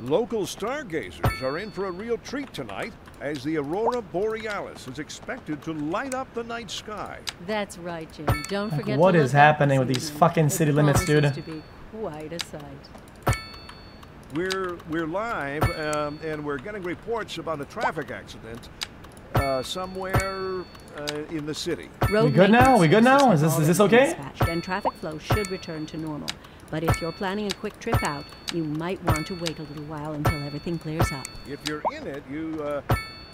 Local stargazers are in for a real treat tonight as the aurora borealis is expected to light up the night sky. That's right, Jim. Don't Like, forget what to is look out happening with these fucking It city limits, promises dude? to be quite a sight. We're we're live um, and we're getting reports about a traffic accident uh, somewhere uh, in the city. Road good now? We good now? Is this- is this okay? dispatched, And traffic flow should return to normal. But if you're planning a quick trip out, you might want to wait a little while until everything clears up. If you're in it, you uh,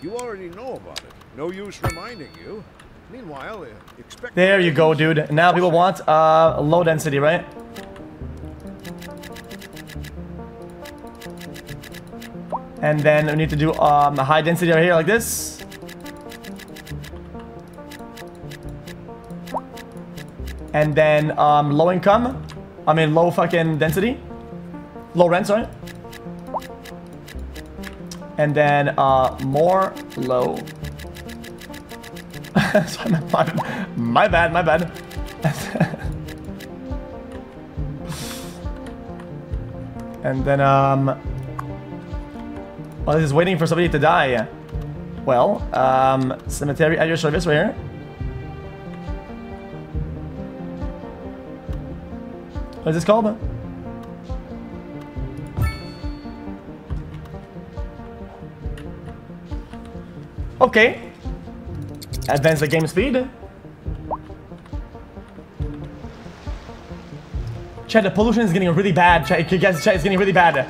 you already know about it. No use reminding you. Meanwhile, uh, expect. There you go, dude. Now people want uh, low density, right? And then we need to do um, a high density right here like this. And then um, low income. I mean low fucking density. Low rent, sorry. And then uh, more low. [LAUGHS] Sorry, my, my bad, my bad. [LAUGHS] and then, um... Well, this is waiting for somebody to die. Well, um, cemetery at your service right here. Is this called? Okay. Advance the game speed. Chat, the pollution is getting really bad. Chat, guys, chat, it's getting really bad.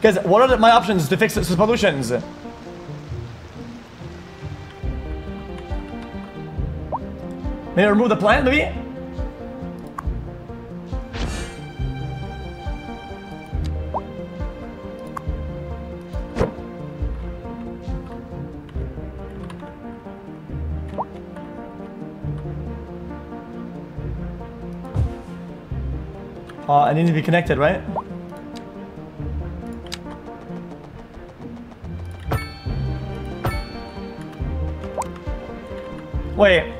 Guys, what are the, my options to fix this pollutions? Maybe remove the plant, maybe? Uh, I need to be connected, right? Wait.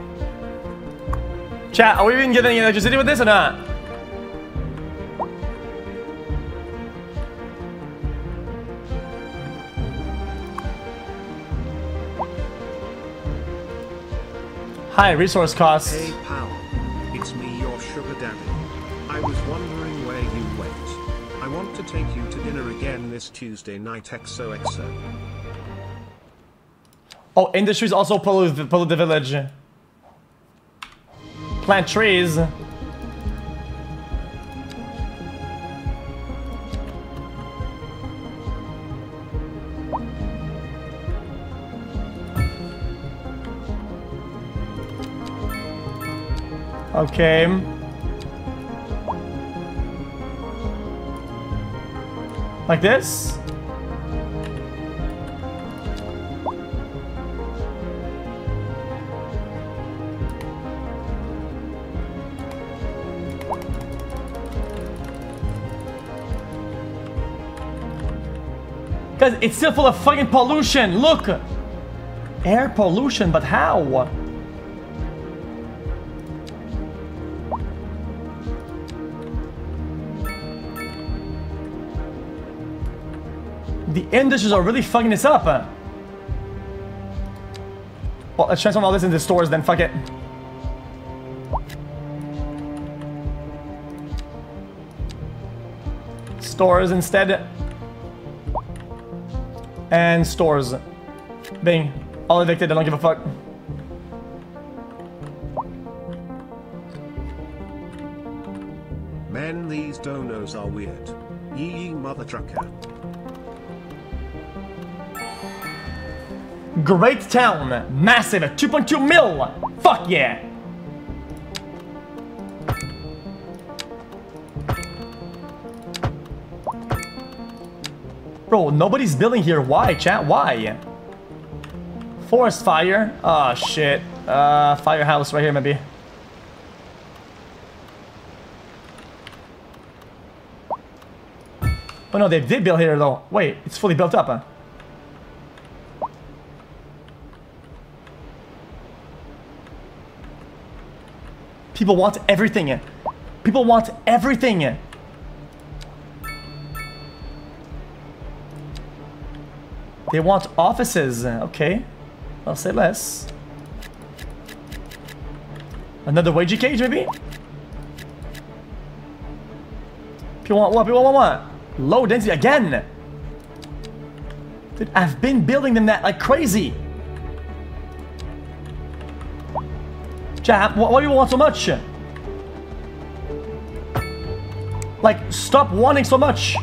Chat, are we even getting any electricity with this or not? High resource costs. Hey this Tuesday night XOXO. Oh, industries also pollute, pollute the village. Plant trees. Okay. Like this? Because it's still full of fucking pollution, look! Air pollution, but how? The industries are really fucking this up. Well, let's transform all this into stores then, fuck it. Stores instead. And stores. Bing. All evicted, I don't give a fuck. Men, these donos are weird. Yee yee mother trucker. Great town. Massive. 2.2 mil. Fuck yeah. Bro, nobody's building here. Why, chat? Why? Forest fire. Oh, shit. Uh, firehouse right here, maybe. Oh, no, they did build here, though. Wait, it's fully built up, huh? People want everything. People want everything. They want offices. Okay. I'll say less. Another wagey cage, maybe? People want what? People want what? Low density again. Dude, I've been building them that like crazy. Chat, why do you want so much? Like, stop wanting so much.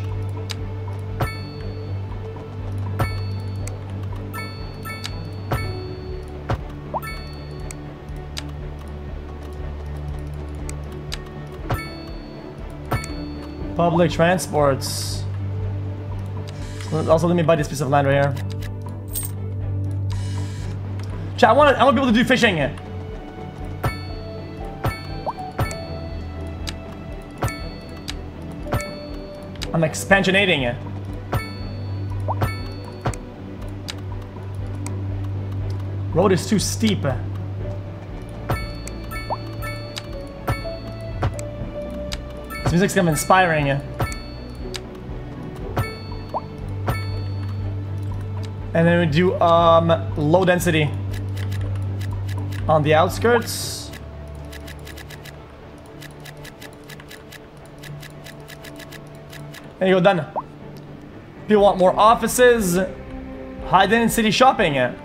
Public transports. Also, let me buy this piece of land right here. Chat, I want I want able to do fishing. I'm expansionating it. Road is too steep. This music's kind of inspiring. And then we do um, low density on the outskirts. There you go, done. People want more offices. High density shopping. Oh,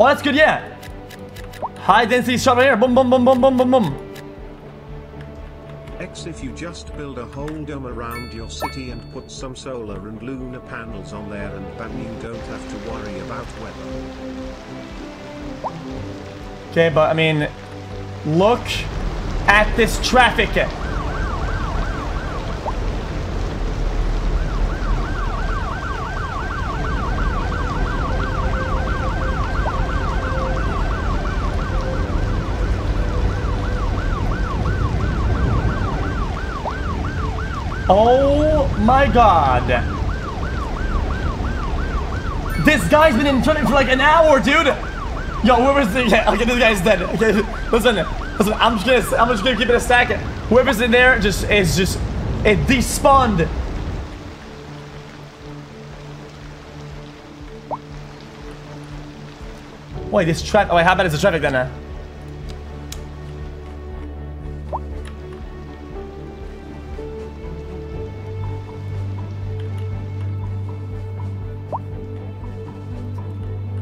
that's good, yeah. High density shopping here. Boom, boom, boom, boom, boom, boom, boom. X if you just build a whole dome around your city and put some solar and lunar panels on there and bam you don't have to worry about weather. Okay, but I mean, look at this traffic. Oh my god. This guy's been in traffic for like an hour, dude. Yo, whoever's the yeah, okay, this guy's dead. Okay, listen, listen. I'm just gonna, I'm just gonna keep it a stack. Whoever's in there just is just it despawned. Wait, this traffic. Oh, wait, how bad is the traffic then? Uh?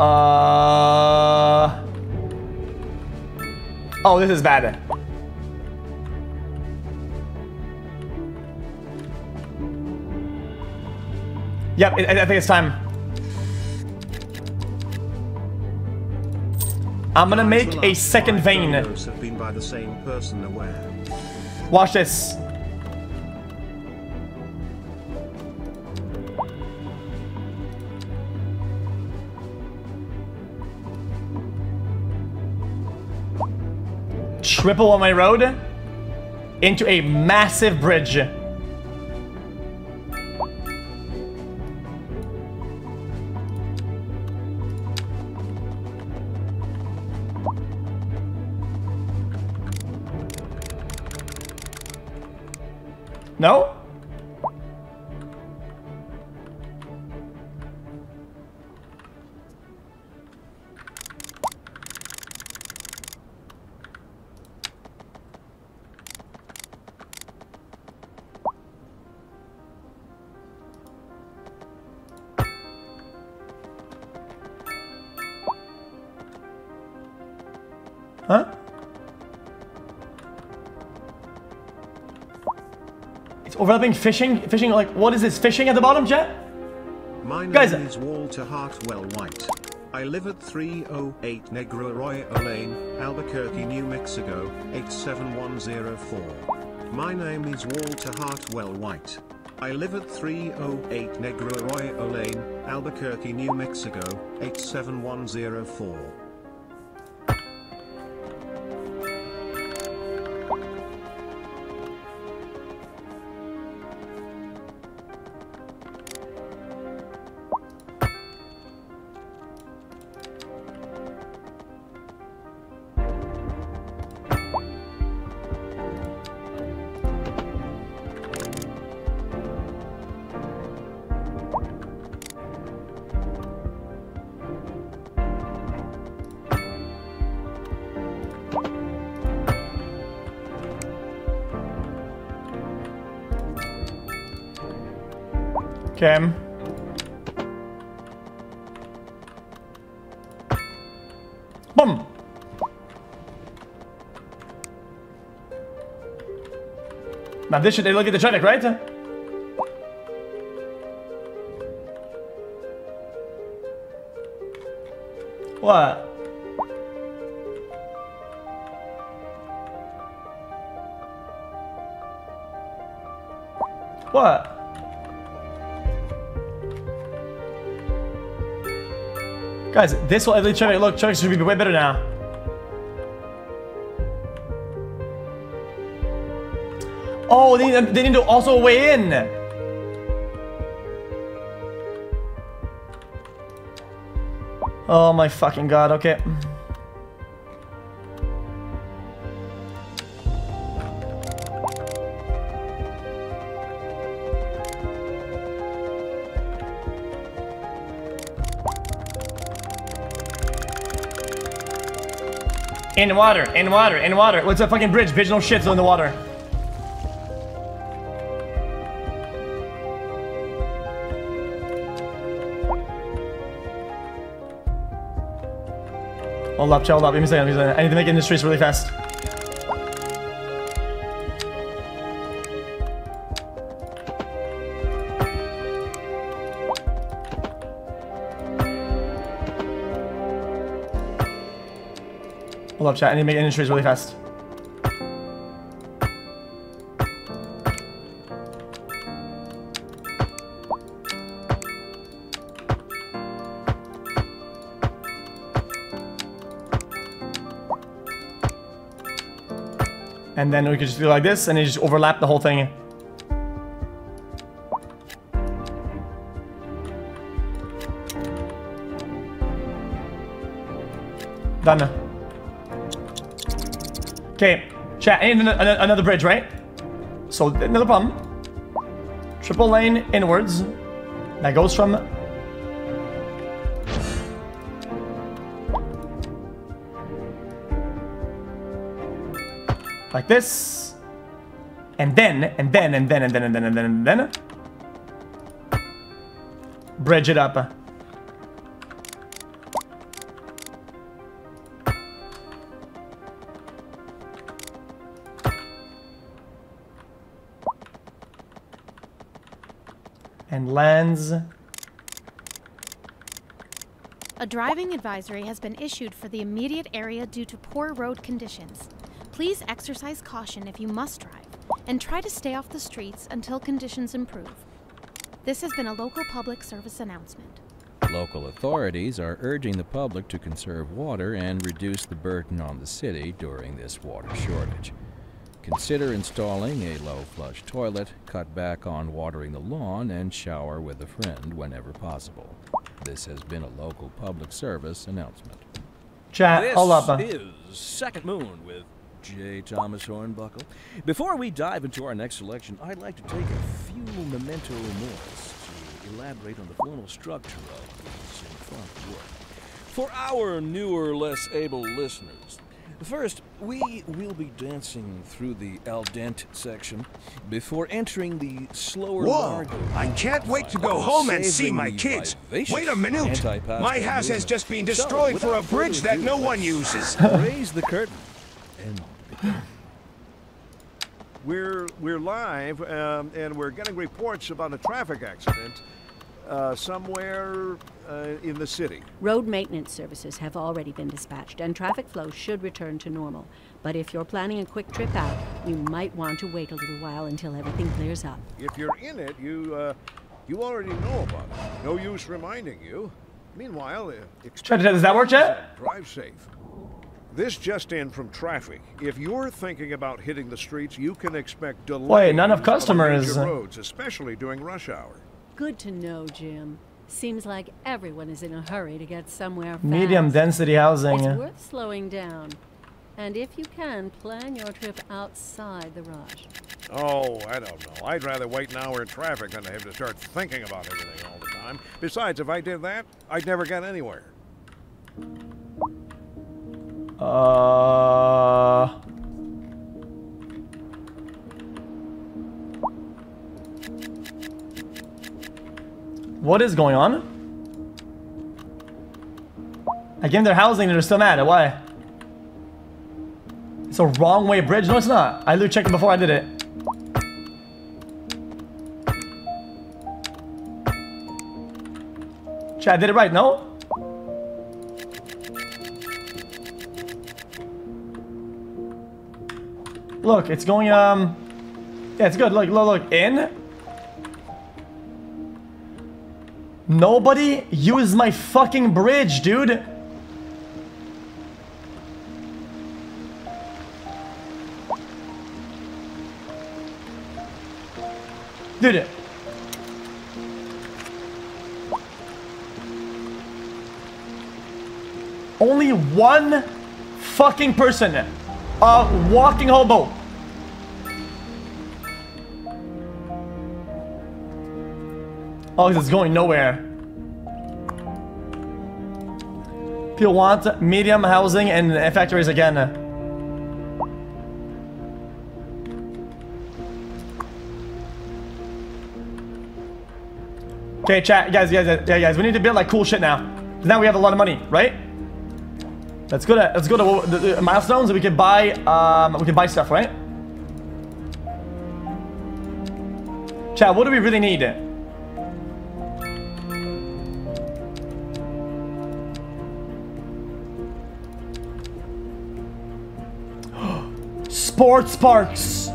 Uh. Oh, this is bad. Yep, I, I think it's time. I'm gonna make a second vein. Have been by the same person aware. Watch this. Triple on my road into a massive bridge. Overlapping fishing. Fishing, like, what is this? Fishing at the bottom, Jet? My name Guys- uh, is Walter Hartwell White. I live at 308 Negro Arroyo Lane, Albuquerque, New Mexico, 87104. My name is Walter Hartwell White. I live at 308 Negro Arroyo Lane, Albuquerque, New Mexico, 87104. Okay. Boom. Now this should they look at the traffic, right? What? What? Guys, this will elevate traffic. Look, traffic should be way better now. Oh, they they need to also weigh in. Oh my fucking god, okay. In water, in water, in water. What's a fucking bridge? No shit's in the water. Hold up, chill, up. Give me a second, give me a second. I need to make it in the streets really fast. Up, chat. I need to make it in the streets really fast. And then we could just do like this, and then just overlap the whole thing. Done. Okay, chat, I need an- an- another bridge, right? So, another problem. Triple lane inwards. That goes from... Like this. And then, and then, and then, and then, and then, and then, and then. Bridge it up. And lands. A driving advisory has been issued for the immediate area due to poor road conditions. Please exercise caution if you must drive, and try to stay off the streets until conditions improve. This has been a local public service announcement. Local authorities are urging the public to conserve water and reduce the burden on the city during this water shortage. Consider installing a low flush toilet, cut back on watering the lawn, and shower with a friend whenever possible. This has been a local public service announcement. Chat, this hold up. uh. is Second Moon with J. Thomas Hornbuckle. Before we dive into our next selection, I'd like to take a few memento mores to elaborate on the formal structure of these front work. For our newer, less able listeners, First, we will be dancing through the al dente section before entering the slower Whoa! I can't wait to go home and see my kids. Wait a minute! My house has just been So, destroyed for a bridge that no one uses. [LAUGHS] Raise the curtain and. We're we're live, um, and we're getting reports about a traffic accident uh, somewhere uh, in the city. Road maintenance services have already been dispatched, and traffic flow should return to normal. But if you're planning a quick trip out, you might want to wait a little while until everything clears up. If you're in it, you uh, you already know about it. No use reminding you. Meanwhile, uh, Try does that work, yet? Drive safe. This just in from traffic. If you're thinking about hitting the streets, you can expect delays Wait, none of on the customers. roads, especially during rush hour. Good to know, Jim. Seems like everyone is in a hurry to get somewhere fast. Medium density housing. It's worth slowing down. And if you can, plan your trip outside the rush. Oh, I don't know. I'd rather wait an hour in traffic than to have to start thinking about everything all the time. Besides, if I did that, I'd never get anywhere. Uh. What is going on? I gave them their housing and they're still mad. Why? It's a wrong way bridge. No, it's not. I literally checked it before I did it. Chat, I did it right, no? Look, it's going, um... Yeah, it's good. Look, look, look. In. Nobody use my fucking bridge, dude. Dude. Only one fucking person. A walking hobo. Oh, this is going nowhere. People want medium housing and factories again. Okay, chat, guys, guys, yeah, guys, we need to build like cool shit now. Now we have a lot of money, right? Let's go to let's go to the, the milestones we can buy um we can buy stuff, right? Chat, what do we really need? Sports parks.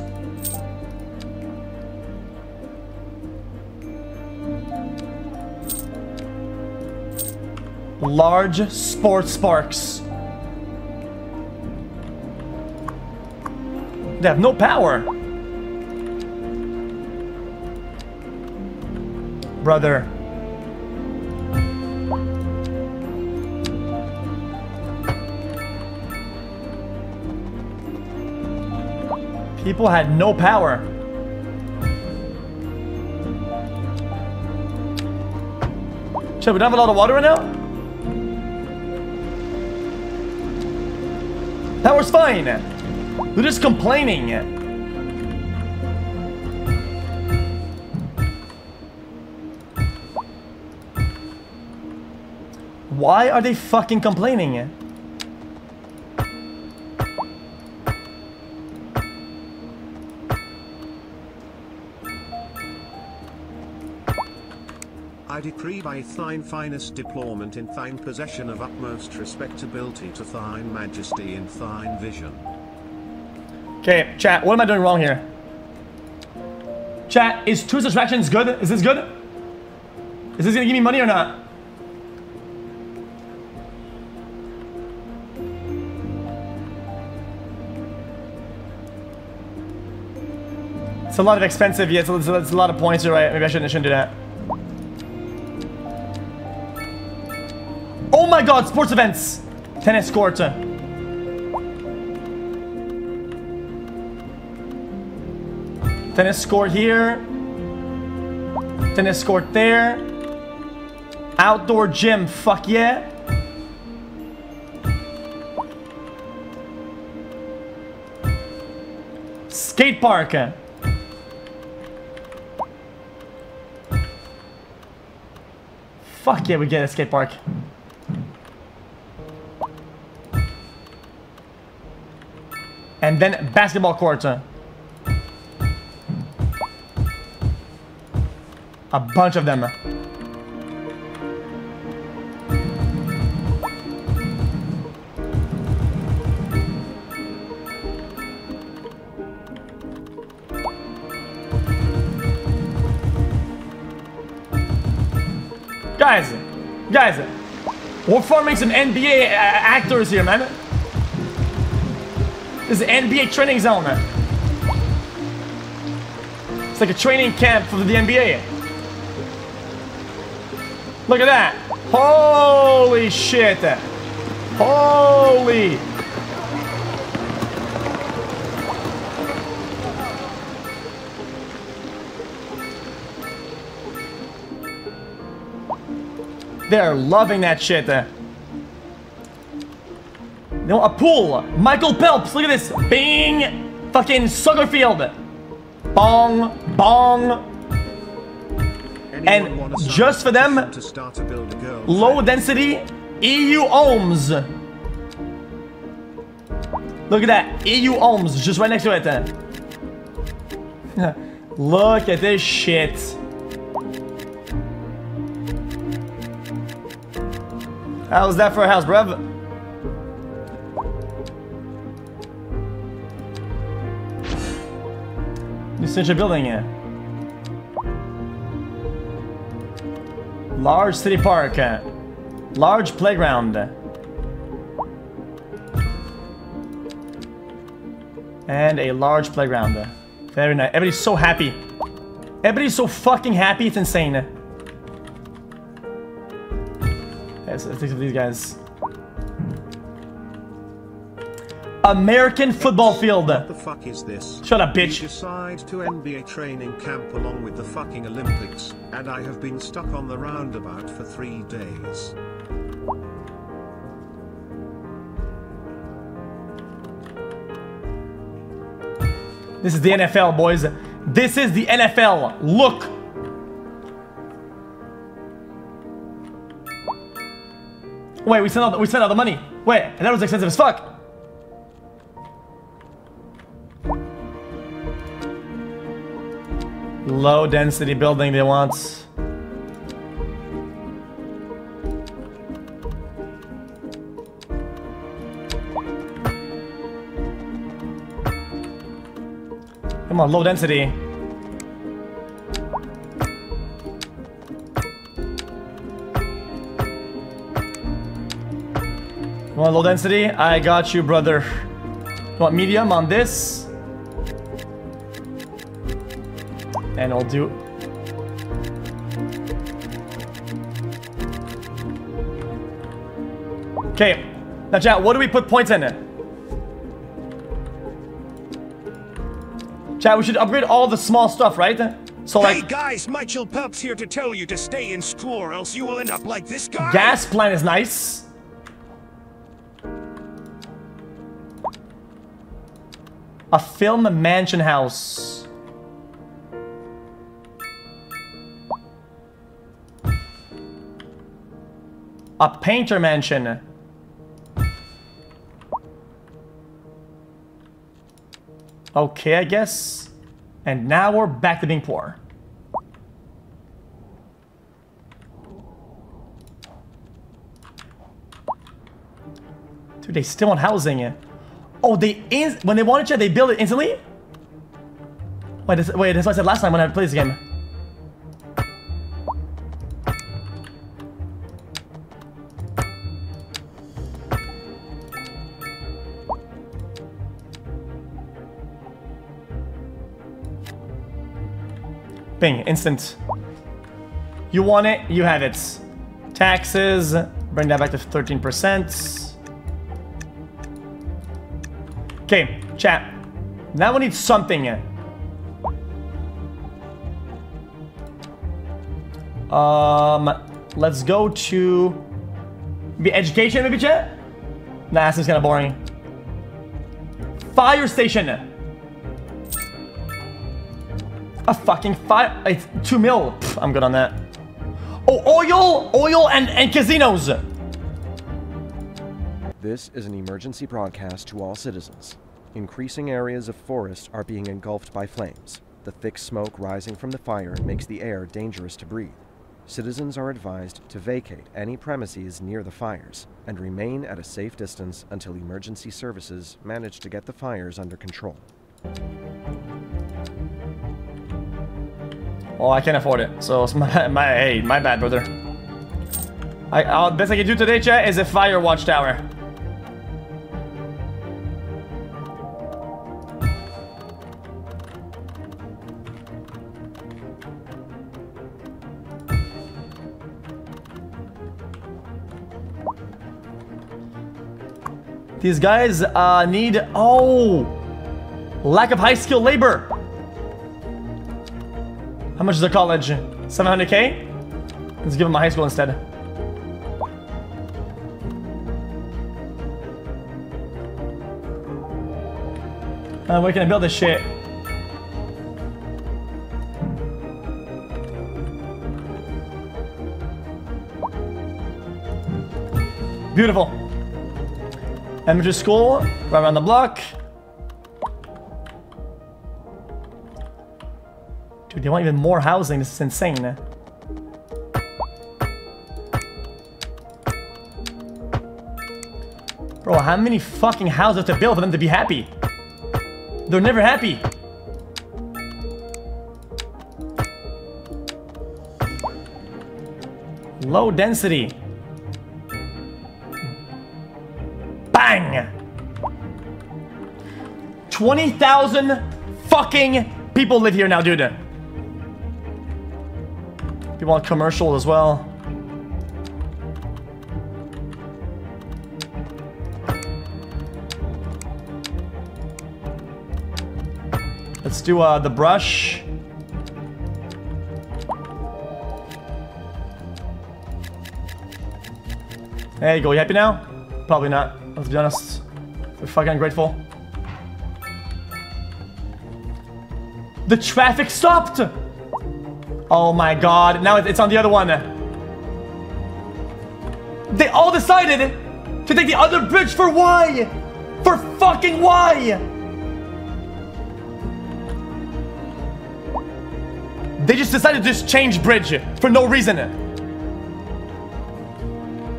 Large sports parks. They have no power. Brother. People had no power. Shit, we don't have a lot of water right now? Power's fine. They're just complaining. Why are they fucking complaining? Decree by thine finest deployment in thine possession of utmost respectability to thine majesty in thine vision. Okay, chat, what am I doing wrong here? Chat, is two distractions good? Is this good? Is this gonna give me money or not? It's a lot of expensive, yeah, it's a, it's a- lot of points, you're right. Maybe I shouldn't, I shouldn't do that. God, sports events! Tennis court. Tennis court here. Tennis court there. Outdoor gym, fuck yeah. Skate park. Fuck yeah, we get a skate park. And then basketball court. A bunch of them. Guys, guys, we're forming some NBA uh, actors here, man. This is NBA training zone. It's like a training camp for the NBA. Look at that. Holy shit. Holy. They're loving that shit. Eh? No, a pool. Michael Phelps. Look at this. Bing. Fucking soccer Suggerfield. Bong. Bong. And just for them, low density EU ohms. Look at that. EU ohms. Just right next to it. [LAUGHS] Look at this shit. How's that for a house, bruv? New central building here. Large city park. Large playground. And a large playground. Very nice. Everybody's so happy. Everybody's so fucking happy, it's insane. Let's take some of these guys. American football field. What the fuck is this? Shut up, bitch. You decide to NBA training camp along with the fucking Olympics, and I have been stuck on the roundabout for three days. This is the NFL, boys. This is the NFL. Look. Wait, we sent out we sent out the money. Wait, and that was expensive as fuck. Low density building they want. Come on, low density. Come on, low density? I got you, brother. Want medium on this? And I'll do... Okay. Now, chat, what do we put points in it? Chat, we should upgrade all the small stuff, right? So, like- hey guys, Michael Phelps here to tell you to stay in school or else you will end up like this guy. gas plan is nice. A film mansion house. A painter mansion. Okay, I guess. And now we're back to being poor. Dude, they still want housing. Oh, they when they wanted you, they build it instantly? Wait, this, wait, that's what I said last time when I played this game. thing, instant. You want it, you have it. Taxes, bring that back to 13%. Okay, chat. Now we need something. Um, let's go to... the education, maybe, chat? Nah, this is kind of boring. Fire station! A fucking fire. It's two mil. Pff, I'm good on that. Oh, oil, oil, and and casinos. This is an emergency broadcast to all citizens. Increasing areas of forest are being engulfed by flames. The thick smoke rising from the fire makes the air dangerous to breathe. Citizens are advised to vacate any premises near the fires and remain at a safe distance until emergency services manage to get the fires under control. Oh, I can't afford it. So [LAUGHS] my, my hey, my bad, brother. I, uh, best I can do today, chat, is a fire watchtower. These guys uh, need... Oh! Lack of high skill labor. How much is the college? 700k? Let's give him a high school instead. Uh, where can I build this shit? Beautiful. Amateur school, right around the block. Dude, they want even more housing. This is insane. Bro, how many fucking houses to build for them to be happy? They're never happy. Low density. Bang! 20,000 fucking people live here now, dude. People want commercial as well. Let's do uh, the brush. You go. You happy now? Probably not. Let's be honest. We're fucking ungrateful. The traffic stopped! Oh my god. Now it's on the other one. They all decided to take the other bridge for why? For fucking why? They just decided to just change bridge for no reason.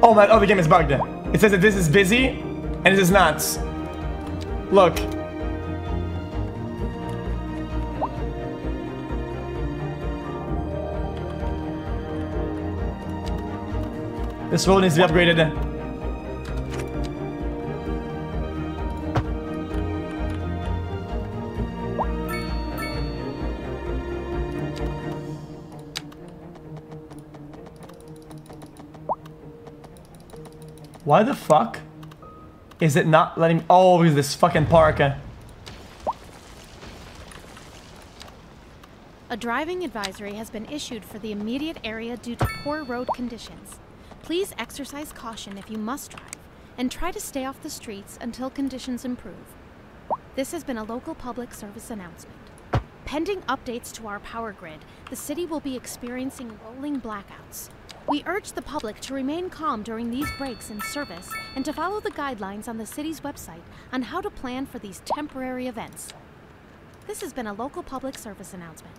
Oh my, oh the game is bugged. It says that this is busy and it is not. Look. This road needs to be upgraded. Why the fuck is it not letting... Oh, because this fucking park. uh. A driving advisory has been issued for the immediate area due to poor road conditions. Please exercise caution if you must drive, and try to stay off the streets until conditions improve. This has been a local public service announcement. Pending updates to our power grid, the city will be experiencing rolling blackouts. We urge the public to remain calm during these breaks in service and to follow the guidelines on the city's website on how to plan for these temporary events. This has been a local public service announcement.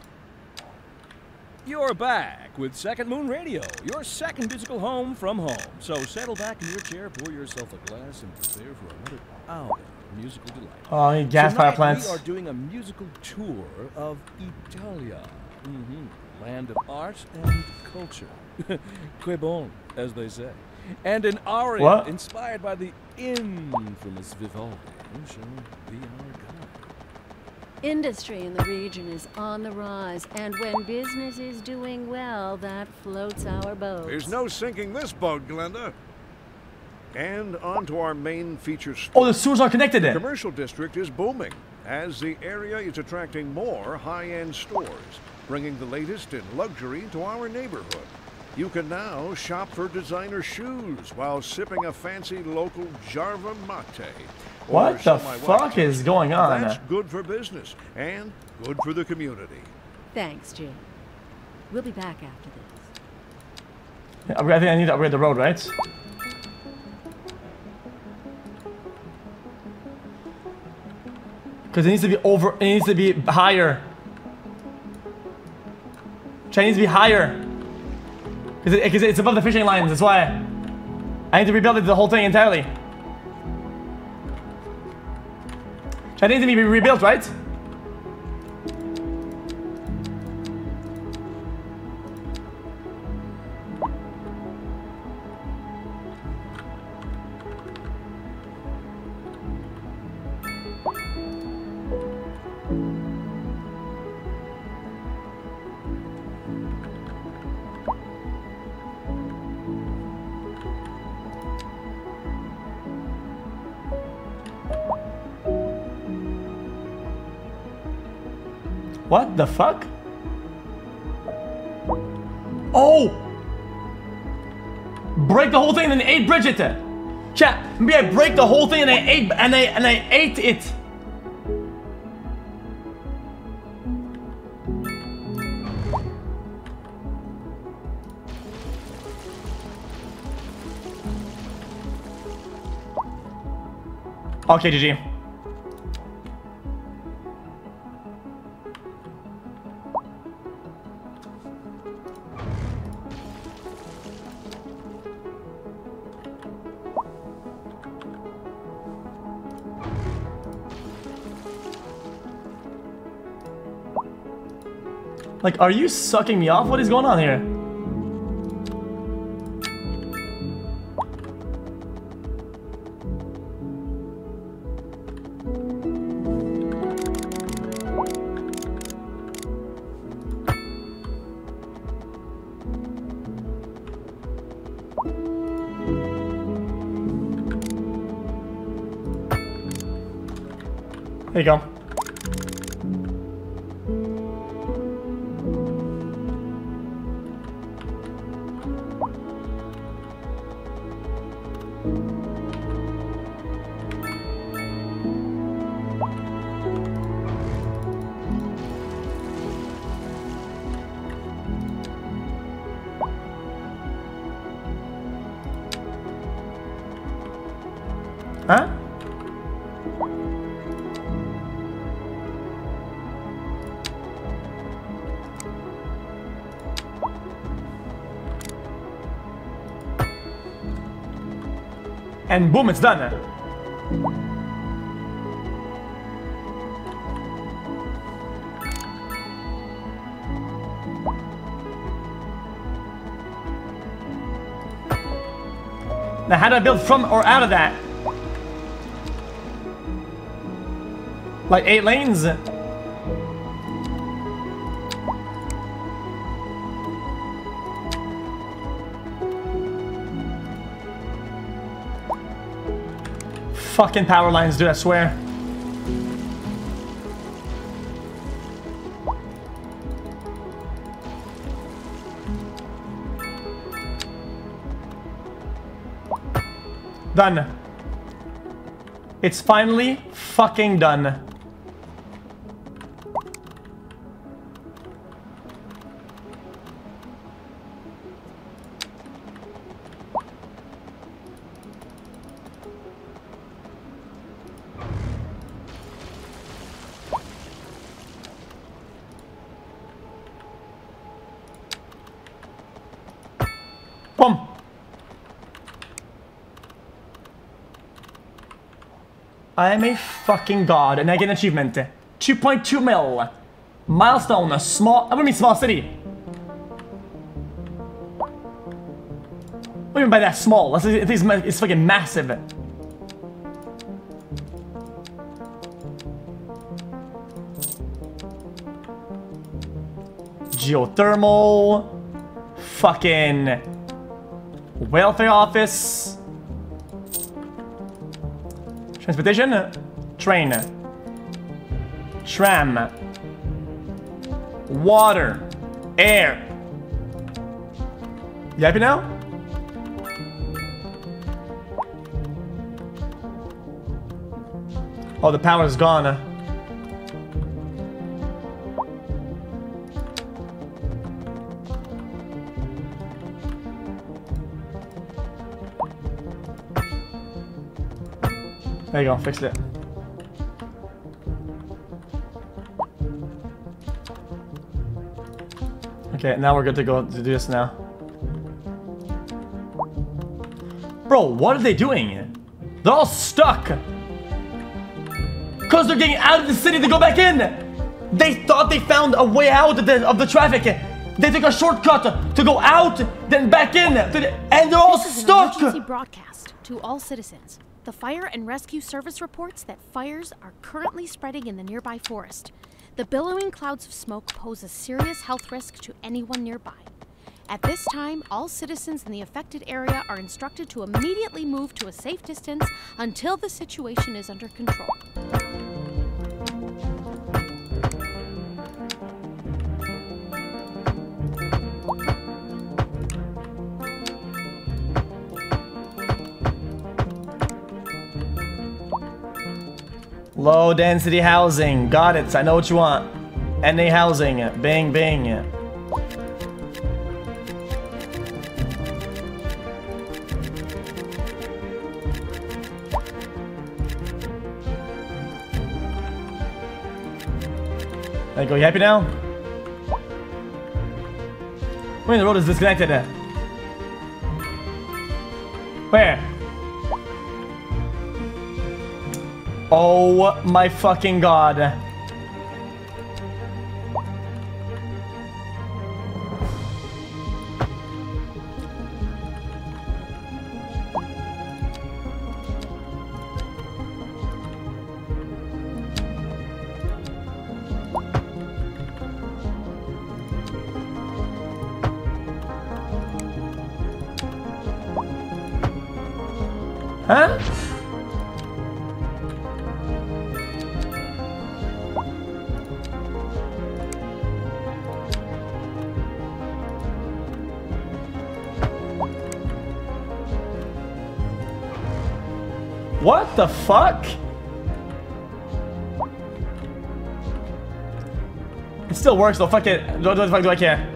You're back with Second Moon Radio, your second digital home from home. So settle back in your chair, pour yourself a glass, and prepare for another hour of musical delight. Oh, you gas Tonight, plants. We are doing a musical tour of Italia, hmm land of art and culture. [LAUGHS] Que bon, as they say. And an aria What? inspired by the infamous Vivaldi shall be our guide. Industry in the region is on the rise, and when business is doing well, that floats our boat. There's no sinking this boat, Glenda. And on to our main feature Oh, the sewers are connected The commercial district is booming as the area is attracting more high-end stores, bringing the latest in luxury to our neighborhood. You can now shop for designer shoes while sipping a fancy local Jarva mate. What the so wife fuck is going on? That's good for business and good for the community. Thanks, Jim. We'll be back after this. Yeah, I think I need to upgrade the road, right? Because it needs to be over. It needs to be higher. It needs to be higher. Because it, 'cause it's above the fishing lines. That's why. I need to rebuild it, the whole thing entirely. It needs to be rebuilt, right? The fuck? Oh! Break the whole thing and then ate Bridget. Chat, maybe I break the whole thing and I ate and I and I ate it. Okay, GG. Like, are you sucking me off? What is going on here? And boom, it's done. Now, how do I build from or out of that? Like eight lanes? Fucking power lines, dude, I swear. Done. It's finally fucking done. I am a fucking god, and I get an achievement. 2.2 mil. Milestone, a small, I mean small city. What do you mean by that small? It's, it's, it's fucking massive. Geothermal. Fucking welfare office. Transportation? Train. Tram. Water. Air. You happy now? Oh, the power is gone. There you go, fixed it. Okay, now we're good to go to do this now. Bro, what are they doing? They're all stuck! Because they're getting out of the city to go back in! They thought they found a way out of the, of the traffic. They took a shortcut to go out, then back in, the, and they're all this stuck! Is an emergency broadcast to all citizens. The Fire and Rescue Service reports that fires are currently spreading in the nearby forest. The billowing clouds of smoke pose a serious health risk to anyone nearby. At this time, all citizens in the affected area are instructed to immediately move to a safe distance until the situation is under control. Low density housing. Got it. I know what you want. NA housing. Bing, bing. There go. You happy now? Wait, the road is disconnected. Where? Oh my fucking god. The fuck? It still works though, fuck it. What the fuck do I care?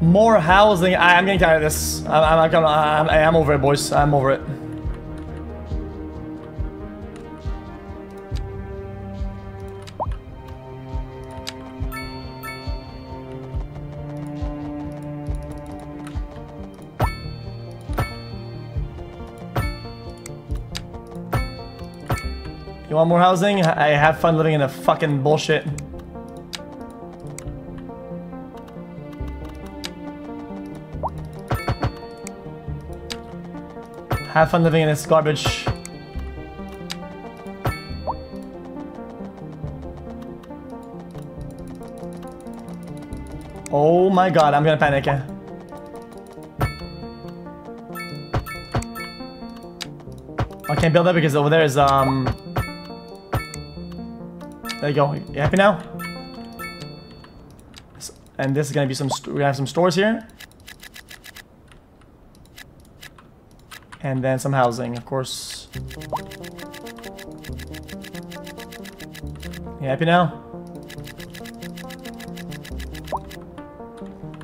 More housing. I, am getting tired of this. I'm, I'm, I'm, I'm over it, boys. I'm over it. Want more housing? I have fun living in a fucking bullshit. Have fun living in this garbage. Oh my god, I'm gonna panic. I can't build that because over there is, um... There you go. You happy now? And this is gonna be some... Gonna have some stores here. And then some housing, of course. You happy now?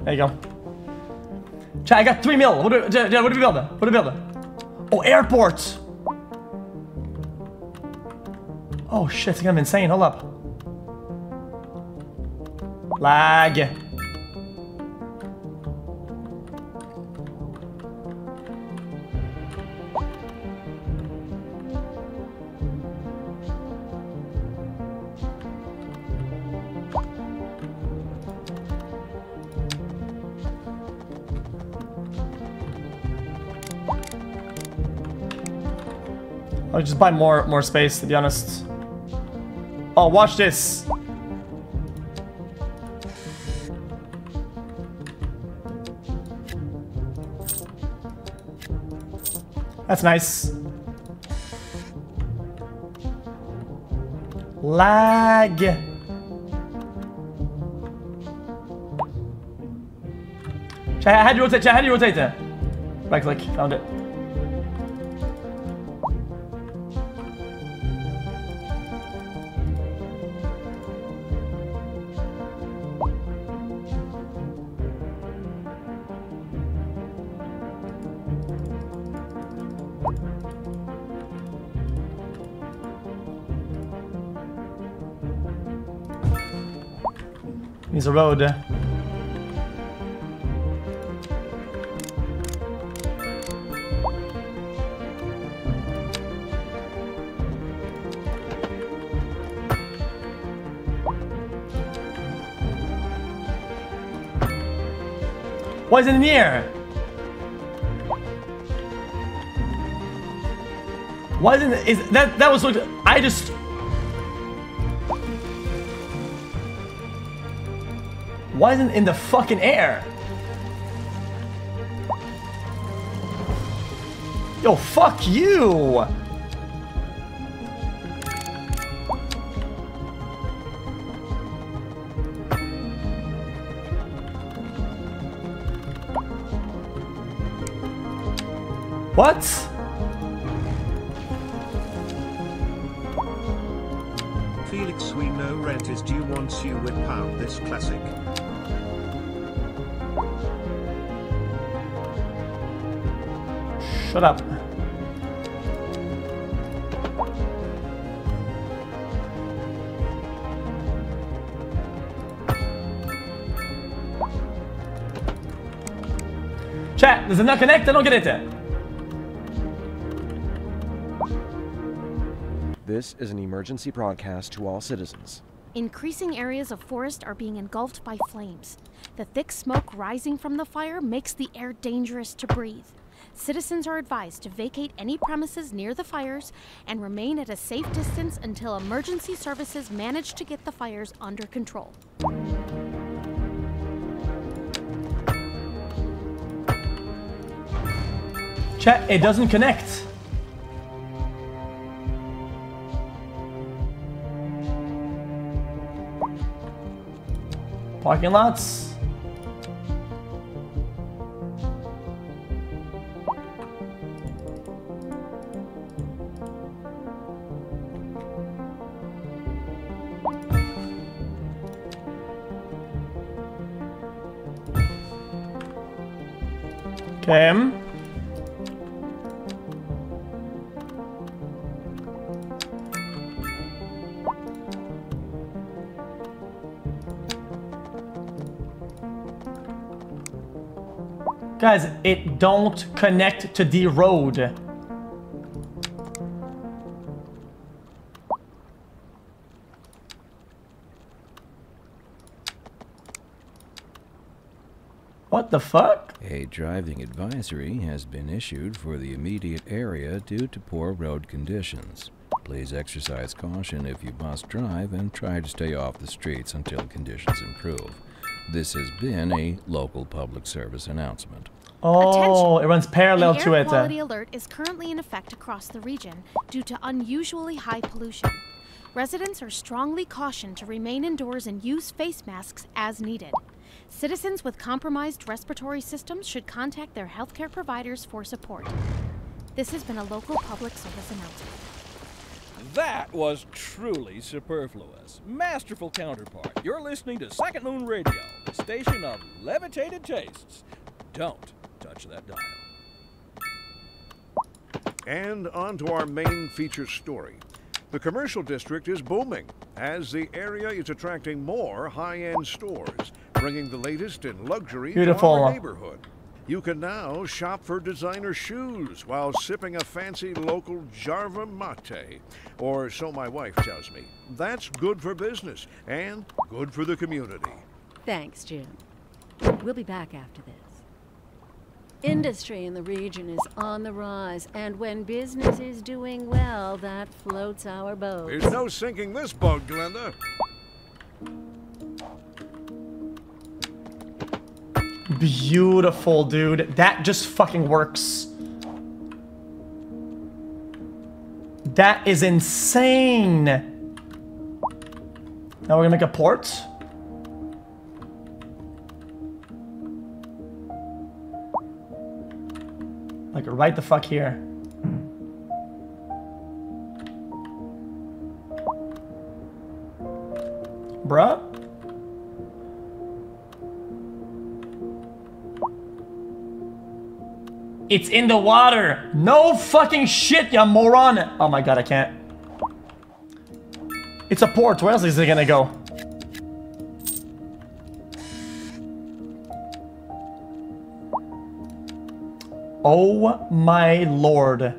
There you go. Chat, I got three mil. What do, what do we build? What do we build? Oh, airport! Oh shit, it's gonna be insane. Hold up. Lag. I'll just buy more more space to be honest. Oh, watch this. That's nice. Lag. Chat, how do you rotate? Chat, how do you rotate it? Right click, found it. Needs a road. Why is it air? Why isn't it? Is that that was looked? I just. Why isn't in the fucking air? Yo, fuck you! What? Chat, does it not connect? I don't get it. This is an emergency broadcast to all citizens. Increasing areas of forest are being engulfed by flames. The thick smoke rising from the fire makes the air dangerous to breathe. Citizens are advised to vacate any premises near the fires and remain at a safe distance until emergency services manage to get the fires under control. Chat, it doesn't connect. Parking lots. Okay. Guys, it don't connect to the road. What the fuck? A driving advisory has been issued for the immediate area due to poor road conditions. Please exercise caution if you must drive and try to stay off the streets until conditions improve. This has been a local public service announcement. Oh, it runs parallel An to air it. uh. quality alert is currently in effect across the region due to unusually high pollution. Residents are strongly cautioned to remain indoors and use face masks as needed. Citizens with compromised respiratory systems should contact their healthcare providers for support. This has been a local public service announcement. That was truly superfluous. Masterful counterpart. You're listening to Second Moon Radio, the station of levitated tastes. Don't touch that dial. And on to our main feature story. The commercial district is booming as the area is attracting more high-end stores, bringing the latest in luxury to Beautiful. our neighborhood. You can now shop for designer shoes while sipping a fancy local Jarva mate, or so my wife tells me. That's good for business and good for the community. Thanks, Jim. We'll be back after this. Industry in the region is on the rise, and when business is doing well, that floats our boat. There's no sinking this boat, Glenda. Beautiful, dude. That just fucking works. That is insane. Now we're gonna make a port. Like right the fuck here. Bruh? It's in the water. No fucking shit, you moron. Oh my god, I can't. It's a port. Where else is it gonna go? Oh my lord.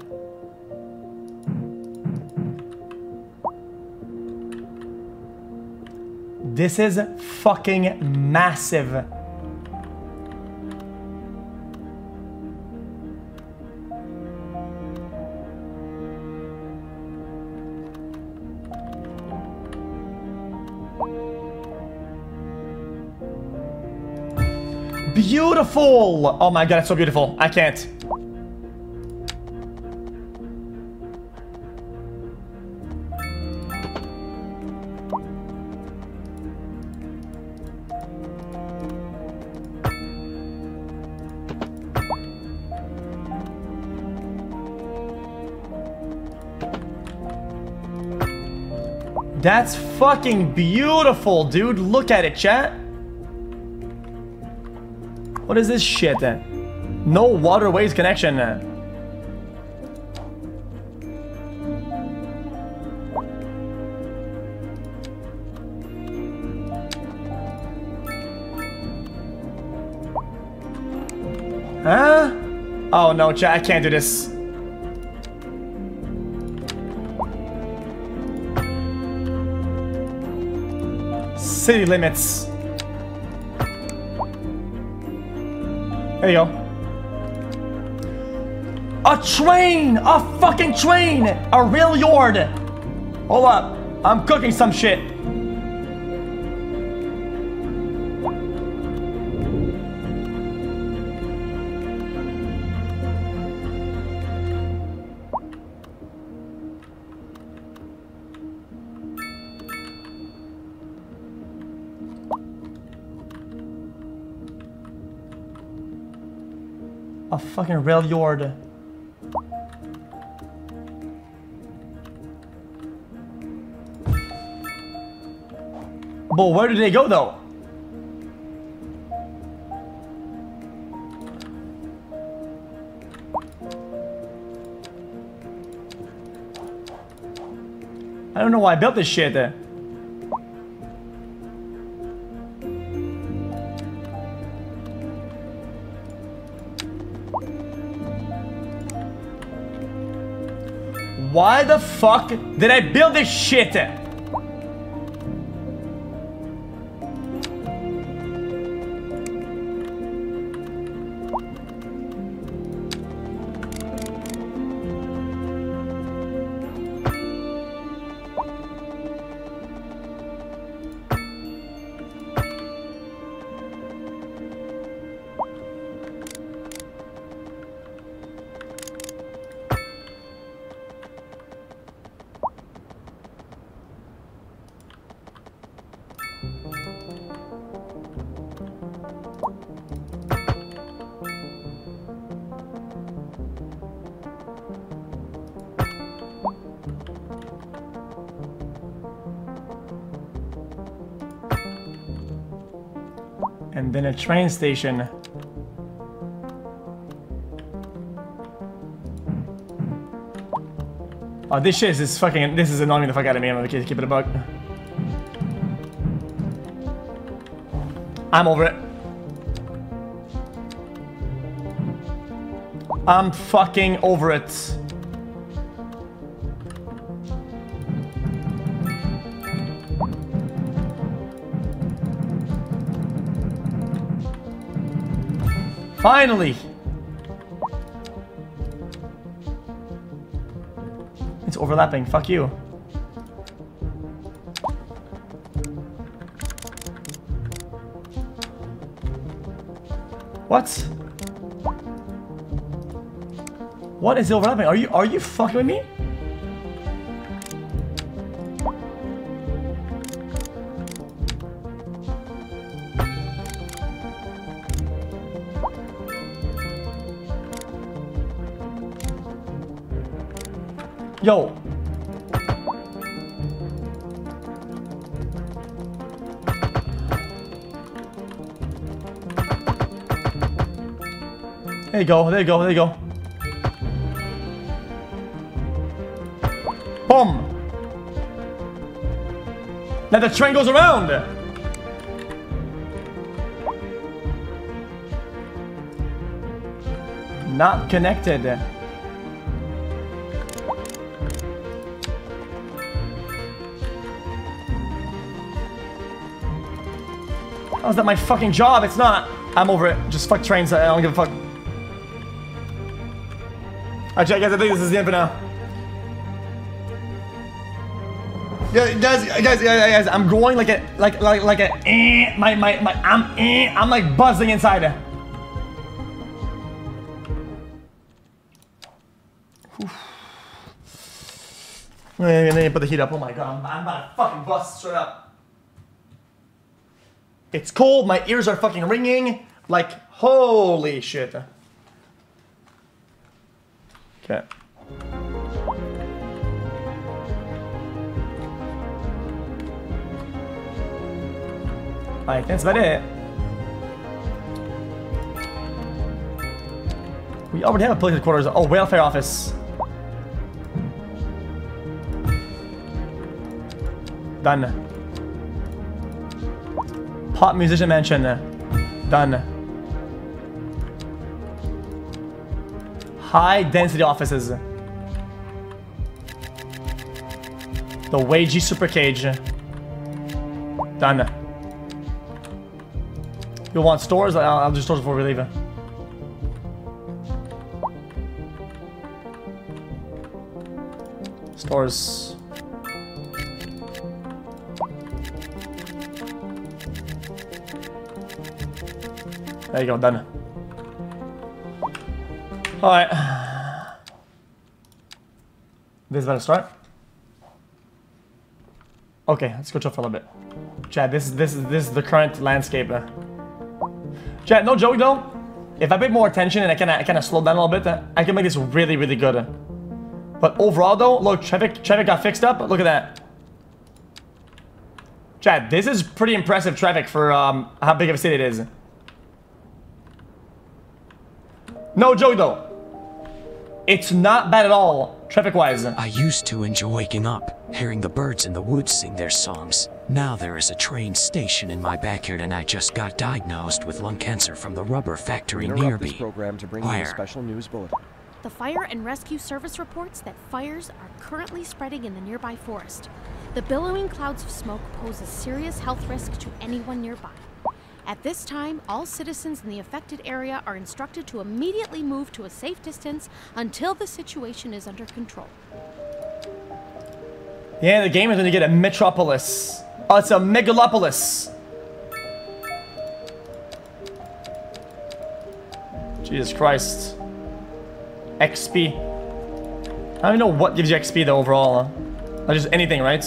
This is fucking massive. Beautiful! Oh my god, it's so beautiful. I can't. That's fucking beautiful, dude. Look at it, chat. What is this shit? No waterways connection. Huh? Oh no, I can't do this. City limits. There you go. A train! A fucking train! A rail yard! Hold up. I'm cooking some shit. Fucking rail yard. But where did they go though? I don't know why I built this shit Why the fuck did I build this shit? Then a train station. Oh, this shit is fucking. This is annoying the fuck out of me. I'm gonna keep it a bug. I'm over it. I'm fucking over it. Finally! It's overlapping. Fuck you. What? What is overlapping? Are you are you fucking with me? Yo. There you go, there you go, there you go. Boom! Now the train goes around! Not connected. How's that my fucking job? It's not. I'm over it. Just fuck trains. I don't give a fuck. Alright, I guess I think this is the end for now. Yeah, guys, guys, guys, guys, I'm going like a, like, like, like a, eh, my, my, my, I'm, eh, I'm like buzzing inside. And then you put the heat up. Oh my god, I'm about to fucking bust straight up. It's cold. My ears are fucking ringing. Like, holy shit. Okay. Alright, that's about it. We already have a police quarters. Oh, welfare office. Done. Pop musician mansion. Done. High density offices. The Wagey super cage. Done. You'll want stores? I'll, I'll do stores before we leave. Stores. There you go, done. Alright. This is about start. Okay, let's go chill for a little bit. Chad, this is this is this is the current landscape. uh. Chad, no joke though. If I pay more attention and I kind of I kind of slow down a little bit, I can make this really really good. But overall though, look, traffic traffic got fixed up. Look at that. Chad, this is pretty impressive traffic for um, how big of a city it is. No joke though. It's not bad at all, traffic-wise. I used to enjoy waking up, hearing the birds in the woods sing their songs. Now there is a train station in my backyard and I just got diagnosed with lung cancer from the rubber factory Interrupt near me. program to bring you a Where? special news bulletin. The Fire and Rescue Service reports that fires are currently spreading in the nearby forest. The billowing clouds of smoke pose a serious health risk to anyone nearby. At this time, all citizens in the affected area are instructed to immediately move to a safe distance until the situation is under control. Yeah, the game is gonna get a metropolis. Oh, it's a megalopolis. Jesus Christ. XP. I don't even know what gives you XP though overall. Not just anything, right?